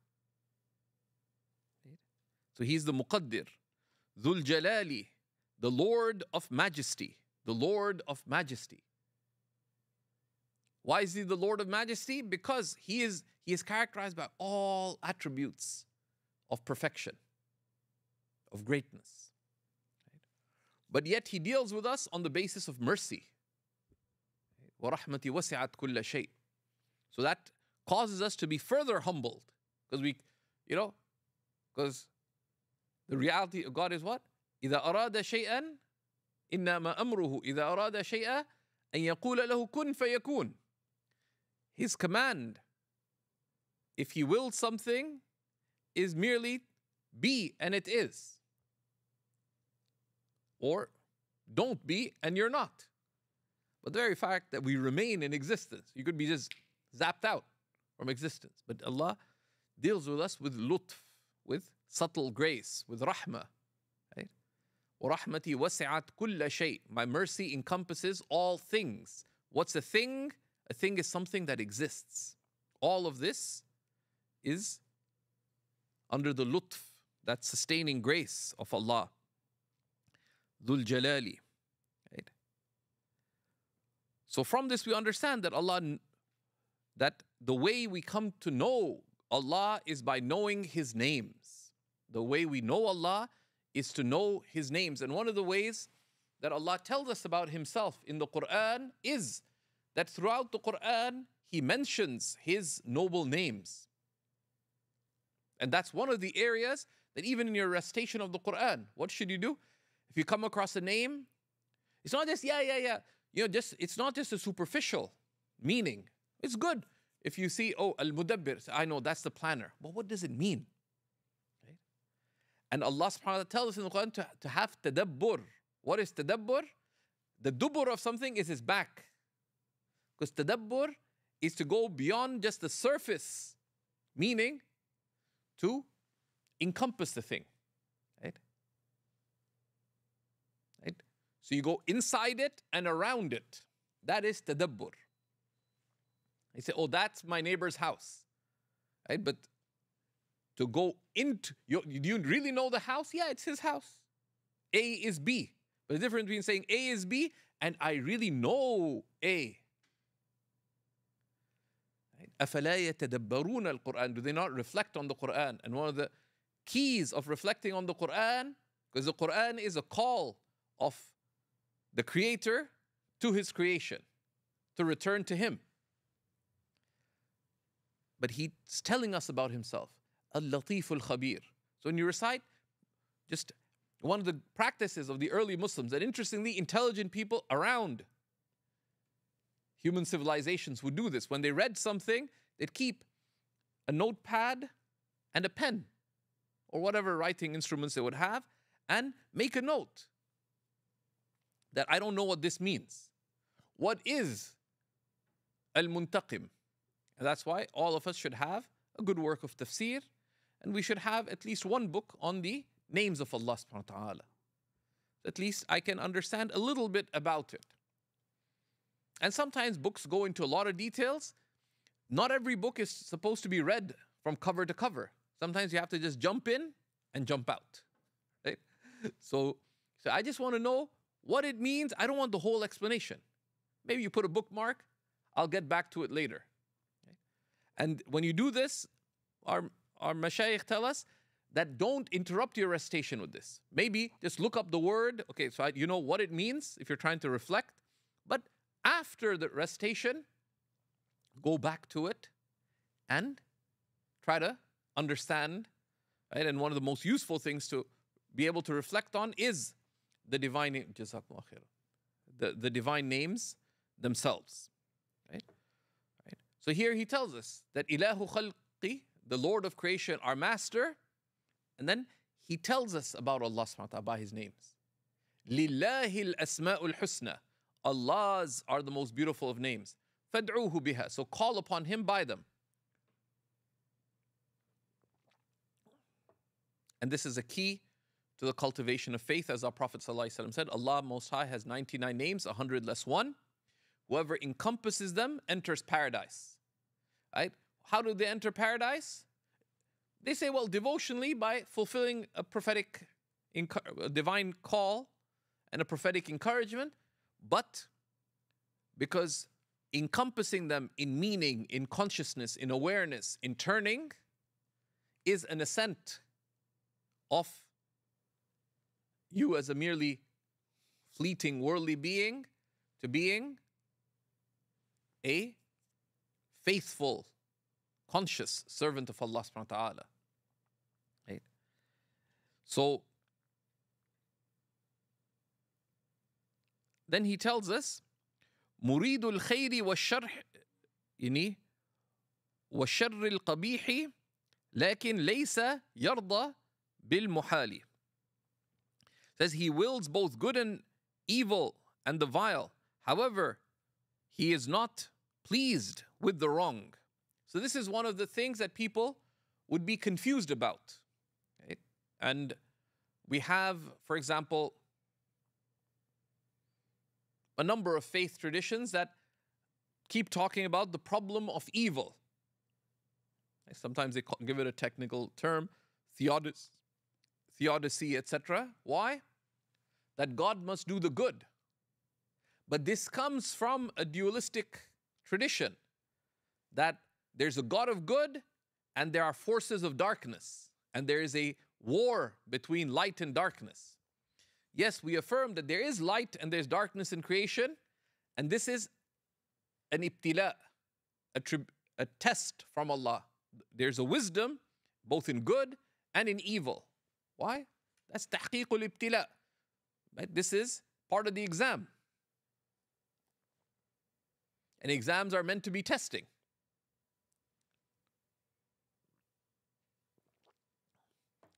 So He's the Muqaddir, Dhul Jalali, the Lord of Majesty, the Lord of Majesty. Why is He the Lord of Majesty? Because He is He is characterized by all attributes of perfection, of greatness. But yet He deals with us on the basis of mercy. وَرَحْمَتي وَسِعَتْ كُلَّ شَيْء So that causes us to be further humbled. Because we, you know, because the reality of God is what? إذا أراد شيئا إنما أمره إذا أراد شيئا أن يقول له كن فيكون His command, if He wills something, is merely be and it is. Or don't be and you're not. But the very fact that we remain in existence, you could be just zapped out from existence. But Allah deals with us with lutf, with subtle grace, with rahmah. Right? وَرَحْمَتِي وَسِعَتْ كُلَّ شَيْء My mercy encompasses all things. What's a thing? A thing is something that exists. All of this is under the lutf, that sustaining grace of Allah. Dhul Jalali. Right? So from this we understand that Allah that the way we come to know Allah is by knowing His names. The way we know Allah is to know His names. And one of the ways that Allah tells us about Himself in the Quran is that throughout the Quran, He mentions His noble names. And that's one of the areas that even in your recitation of the Quran, what should you do? If you come across a name, it's not just, yeah, yeah, yeah. You know, just it's not just a superficial meaning. It's good. If you see, oh, Al Mudabbir, I know that's the planner. But what does it mean? Right? And Allah subhanahu wa ta'ala tells us in the Quran to, to have tadabbur. What is tadabbur? The dubur of something is its back. Because tadabbur is to go beyond just the surface, meaning to encompass the thing. Right? Right? So you go inside it and around it. That is tadabbur. They say, oh, that's my neighbor's house. Right? But to go into, you, do you really know the house? Yeah, it's his house. A is B. But the difference between saying A is B and I really know A. أفلا يتدبرون القرآن? Do they not reflect on the Quran? And one of the keys of reflecting on the Quran, because the Quran is a call of the Creator to His creation, to return to Him but he's telling us about himself. Al-Latif al-Khabir. So when you recite, just one of the practices of the early Muslims, that interestingly, intelligent people around human civilizations would do this. When they read something, they'd keep a notepad and a pen, or whatever writing instruments they would have, and make a note that I don't know what this means. What is al-muntaqim? And that's why all of us should have a good work of tafsir, and we should have at least one book on the names of Allah subhanahu wa ta'ala. At least I can understand a little bit about it. And sometimes books go into a lot of details. Not every book is supposed to be read from cover to cover. Sometimes you have to just jump in and jump out. Right? So, so I just want to know what it means. I don't want the whole explanation. Maybe you put a bookmark, I'll get back to it later. And when you do this, our, our mashayikh tell us that don't interrupt your recitation with this. Maybe just look up the word. Okay, so I, you know what it means if you're trying to reflect. After the recitation, go back to it and try to understand. Right? And one of the most useful things to be able to reflect on is the divine the, the divine names themselves. Right? right? So here he tells us that Ilahu khalqi, the Lord of creation, our master, and then he tells us about Allah subhanahu wa ta'ala by his names. Lillahi al-asma'ul husna. Allah's are the most beautiful of names. Fad'uhu biha. So call upon him by them. And this is a key to the cultivation of faith, as our Prophet ﷺ said, Allah Most High has 99 names, 100 less one. Whoever encompasses them enters paradise. Right? How do they enter paradise? They say, well, devotionally by fulfilling a prophetic, a divine call and a prophetic encouragement, but because encompassing them in meaning, in consciousness, in awareness, in turning, is an ascent of you as a merely fleeting worldly being to being a faithful, conscious servant of Allah subhanahu wa ta'ala. Right? So then he tells us مريد الخير والشر يعني والشر القبيح لكن ليس يرضى بالمحال says he wills both good and evil and the vile. However, he is not pleased with the wrong. So this is one of the things that people would be confused about. Right? And we have, for example, a number of faith traditions that keep talking about the problem of evil. Sometimes they give it a technical term, theodicy, theodicy, etc. Why? That God must do the good. But this comes from a dualistic tradition that there's a God of good and there are forces of darkness, and there is a war between light and darkness. Yes, we affirm that there is light and there's darkness in creation, and this is an ibtila, a, a test from Allah. There's a wisdom both in good and in evil. Why? That's tahqiqul ibtila. Right? This is part of the exam. And exams are meant to be testing.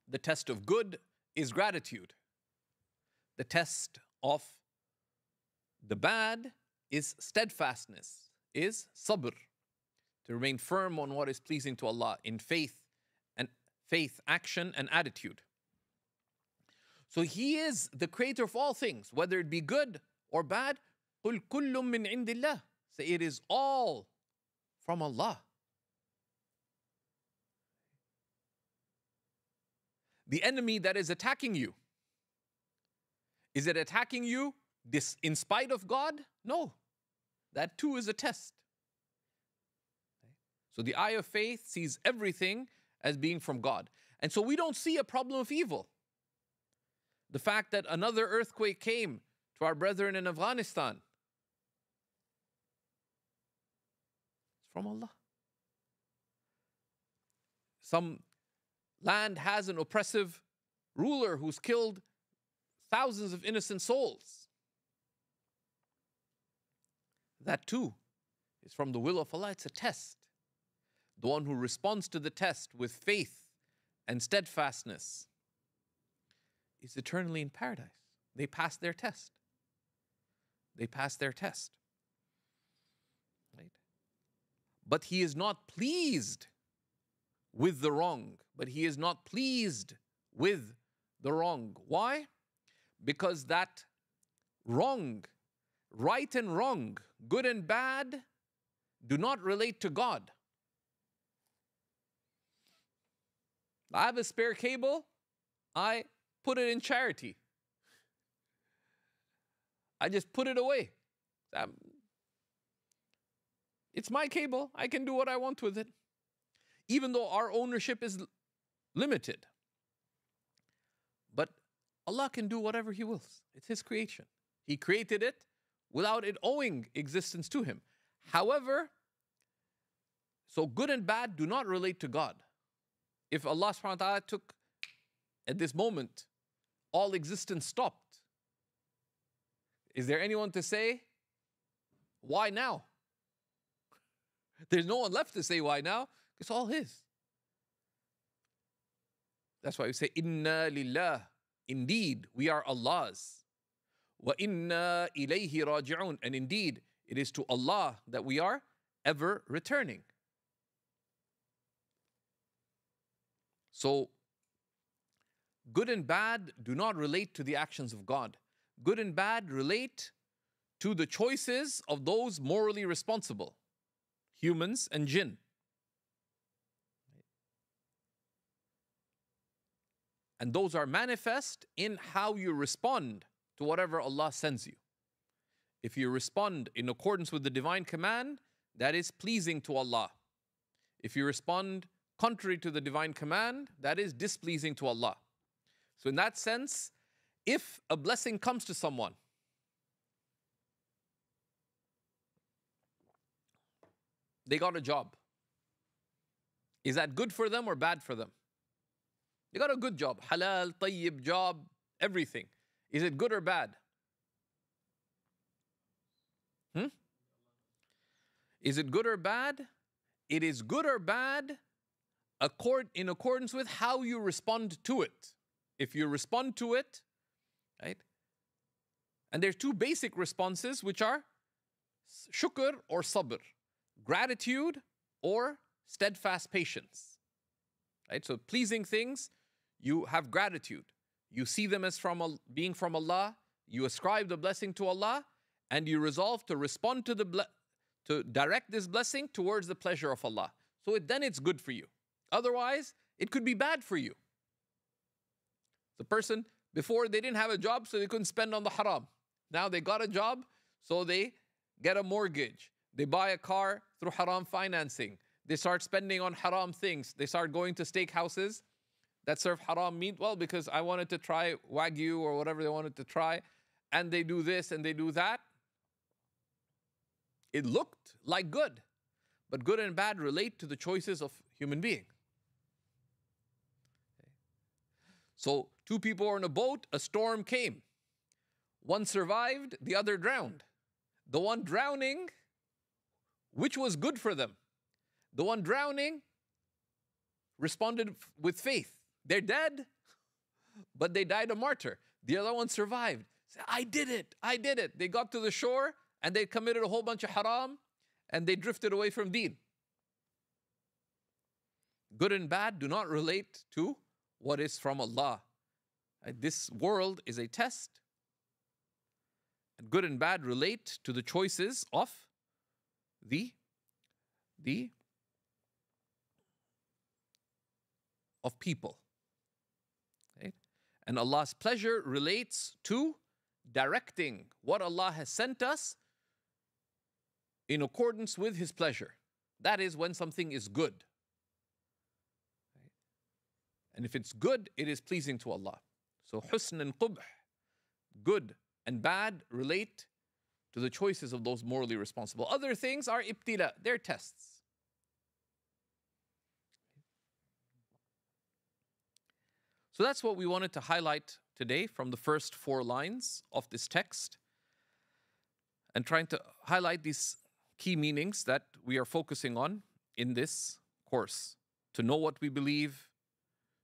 The test of good is gratitude. The test of the bad is steadfastness, is sabr, to remain firm on what is pleasing to Allah in faith and faith, action, and attitude. So He is the creator of all things, whether it be good or bad. قُلْ كُلٌّ مِّنْ عِنْدِ اللَّهِ Say it is all from Allah. The enemy that is attacking you, is it attacking you this in spite of God? No. That too is a test. So the eye of faith sees everything as being from God. And so we don't see a problem of evil. The fact that another earthquake came to our brethren in Afghanistan. It's from Allah. Some land has an oppressive ruler who's killed thousands of innocent souls. That too is from the will of Allah. It's a test. The one who responds to the test with faith and steadfastness is eternally in paradise. They pass their test. They pass their test. Right? But he is not pleased with the wrong, but he is not pleased with the wrong. Why? Because that wrong, right and wrong, good and bad, do not relate to God. I have a spare cable. I put it in charity. I just put it away. Um, it's my cable. I can do what I want with it. Even though our ownership is limited. Allah can do whatever He wills. It's His creation. He created it without it owing existence to Him. However, so good and bad do not relate to God. If Allah subhanahu wa ta'ala took at this moment all existence stopped. Is there anyone to say, why now? There's no one left to say why now. It's all His. That's why we say, Inna lillah. Indeed, we are Allah's. Ilayhi raji'un. And indeed, it is to Allah that we are ever returning. So, good and bad do not relate to the actions of God. Good and bad relate to the choices of those morally responsible, humans and jinn. And those are manifest in how you respond to whatever Allah sends you. If you respond in accordance with the divine command, that is pleasing to Allah. If you respond contrary to the divine command, that is displeasing to Allah. So, in that sense, if a blessing comes to someone, they got a job. Is that good for them or bad for them? They got a good job, halal, tayyib job, everything. Is it good or bad? Hmm? Is it good or bad? It is good or bad accord, in accordance with how you respond to it. If you respond to it, right? And there are two basic responses which are shukr or sabr, gratitude or steadfast patience. Right? So pleasing things you have gratitude. You see them as from being from Allah. You ascribe the blessing to Allah, and you resolve to respond to the to direct this blessing towards the pleasure of Allah. So it, then it's good for you. Otherwise, it could be bad for you. The person before they didn't have a job, so they couldn't spend on the haram. Now they got a job, so they get a mortgage. They buy a car through haram financing. They start spending on haram things. They start going to steakhouses that serve haram meat? Well, because I wanted to try Wagyu or whatever they wanted to try, and they do this and they do that. It looked like good, but good and bad relate to the choices of human being. So, two people are in a boat, a storm came. One survived, the other drowned. The one drowning, which was good for them? The one drowning responded with faith. They're dead, but they died a martyr. The other one survived. I did it. I did it. They got to the shore and they committed a whole bunch of haram and they drifted away from deen. Good and bad do not relate to what is from Allah. Uh, this world is a test. And good and bad relate to the choices of the, the of people. And Allah's pleasure relates to directing what Allah has sent us in accordance with His pleasure. That is when something is good. And if it's good, it is pleasing to Allah. So husn and qubh, good and bad, relate to the choices of those morally responsible. Other things are ibtila, they're tests. So that's what we wanted to highlight today from the first four lines of this text and trying to highlight these key meanings that we are focusing on in this course to know what we believe,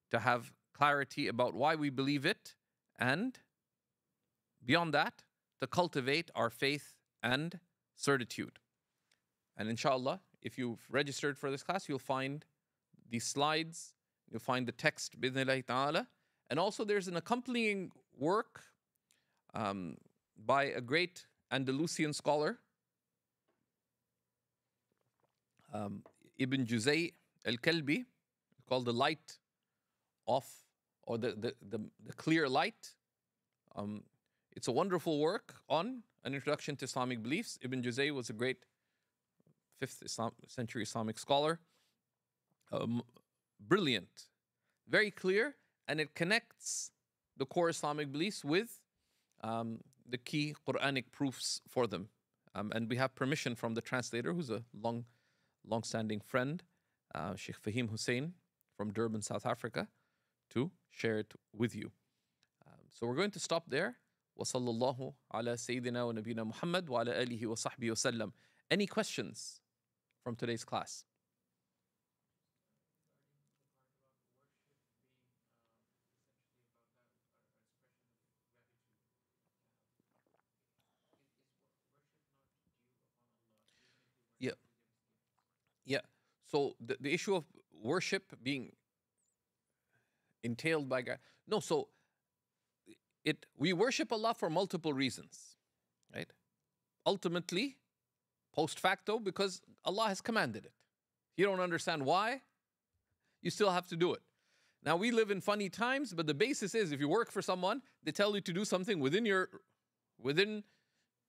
to have clarity about why we believe it, and beyond that, to cultivate our faith and certitude. And inshallah, if you've registered for this class, you'll find these slides You'll find the text, bidnillahi ta'ala. And also there's an accompanying work um, by a great Andalusian scholar, um, Ibn Juzay al-Kalbi, called The Light of, or the, the, the, the Clear Light. Um, it's a wonderful work on an introduction to Islamic beliefs. Ibn Juzay was a great 5th Islam, century Islamic scholar. Um, brilliant, very clear, and it connects the core Islamic beliefs with um, the key Quranic proofs for them. Um, and we have permission from the translator, who's a long, long-standing friend, uh, Sheikh Fahim Hussein from Durban, South Africa, to share it with you. Um, so we're going to stop there. وصلى الله على سيدنا ونبينا محمد وعلى آله وصحبه وسلم. Any questions from today's class? So the, the issue of worship being entailed by God. No, so it we worship Allah for multiple reasons, right? Ultimately, post facto, because Allah has commanded it. You don't understand why, you still have to do it. Now we live in funny times, but the basis is if you work for someone, they tell you to do something within your within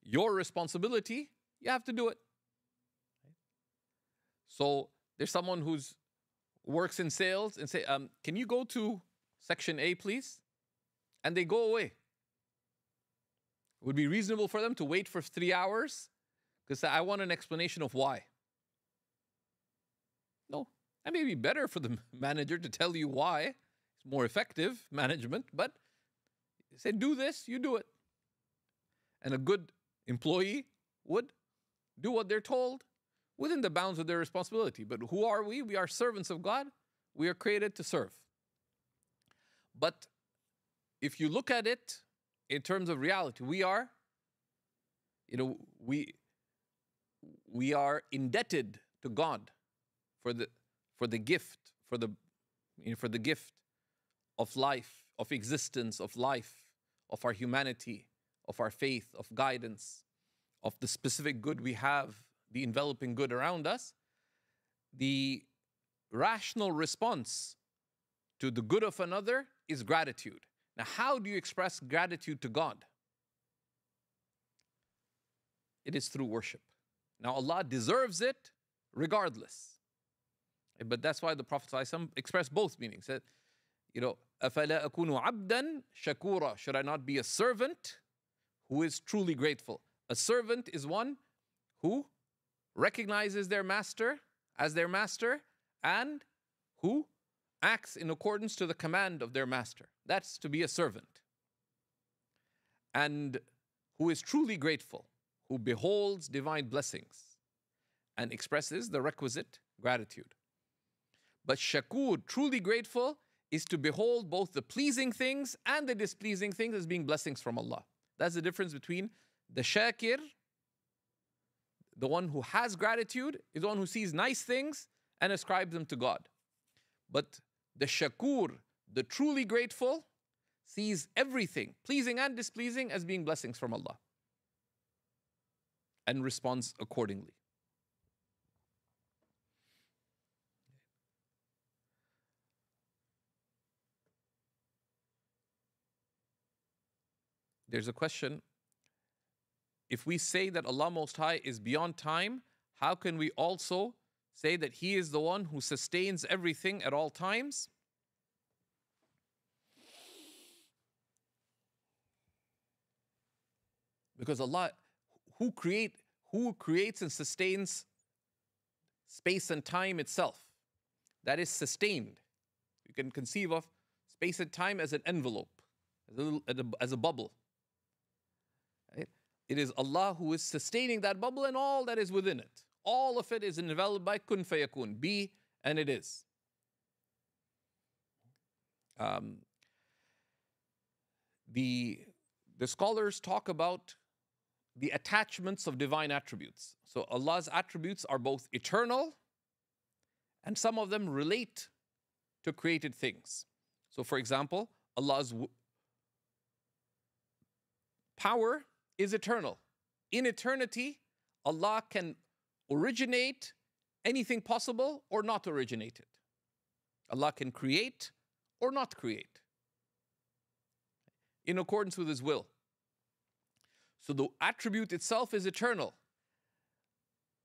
your responsibility, you have to do it. So there's someone who's works in sales and say, um, "Can you go to section A, please?" And they go away. It would be reasonable for them to wait for three hours because I want an explanation of why. No, that may be better for the manager to tell you why. It's more effective management, but say, do this, you do it. And a good employee would do what they're told within the bounds of their responsibility. But who are we? We are servants of God. We are created to serve. But if you look at it in terms of reality, we are, you know, we we are indebted to God for the for the gift, for the you know, for the gift of life, of existence, of life, of our humanity, of our faith, of guidance, of the specific good we have, the enveloping good around us. The rational response to the good of another is gratitude. Now, how do you express gratitude to God? It is through worship. Now, Allah deserves it regardless. But that's why the Prophet ﷺ expressed both meanings. Said, you know, أَفَلَا أَكُونُ عَبْدًا شَكُورًا Should I not be a servant who is truly grateful? A servant is one who recognizes their master as their master and who acts in accordance to the command of their master. That's to be a servant. And who is truly grateful, who beholds divine blessings and expresses the requisite gratitude. But shakur, truly grateful, is to behold both the pleasing things and the displeasing things as being blessings from Allah. That's the difference between the shakir, the one who has gratitude, is the one who sees nice things and ascribes them to God. But the shakur, the truly grateful, sees everything, pleasing and displeasing, as being blessings from Allah and responds accordingly. There's a question. If we say that Allah Most High is beyond time, how can we also say that He is the one who sustains everything at all times? Because Allah, who create, who creates and sustains space and time itself, that is sustained. You can conceive of space and time as an envelope, as a, little, as a bubble. It is Allah who is sustaining that bubble and all that is within it. All of it is enveloped by kun fayakun, be and it is. Um, the, the scholars talk about the attachments of divine attributes. So Allah's attributes are both eternal and some of them relate to created things. So, for example, Allah's power is eternal. In eternity, Allah can originate anything possible or not originate it. Allah can create or not create in accordance with His will. So the attribute itself is eternal.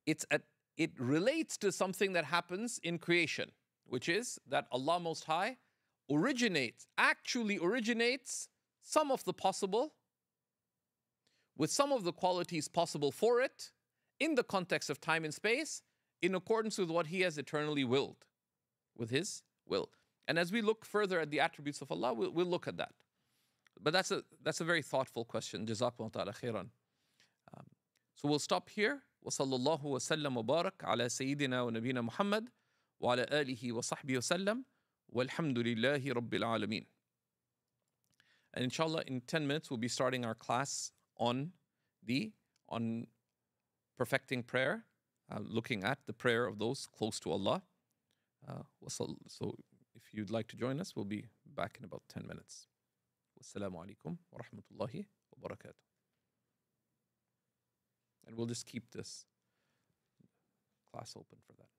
It's a, it relates to something that happens in creation, which is that Allah Most High originates, actually originates some of the possible with some of the qualities possible for it in the context of time and space in accordance with what He has eternally willed, with His will. And as we look further at the attributes of Allah, we'll, we'll look at that. but that's a that's a very thoughtful question. Jazakum ta'ala khairan. Um, so we'll stop here. وصلى الله وسلم وبارك على سيدنا ونبينا محمد وعلى آله وصحبه وسلم والحمد لله رب العالمين. And inshallah, in 10 minutes, we'll be starting our class on the on perfecting prayer, uh, looking at the prayer of those close to Allah. Uh, so if you'd like to join us, we'll be back in about 10 minutes. Wassalamu alaikum wa rahmatullahi wa barakatuh. And we'll just keep this class open for that.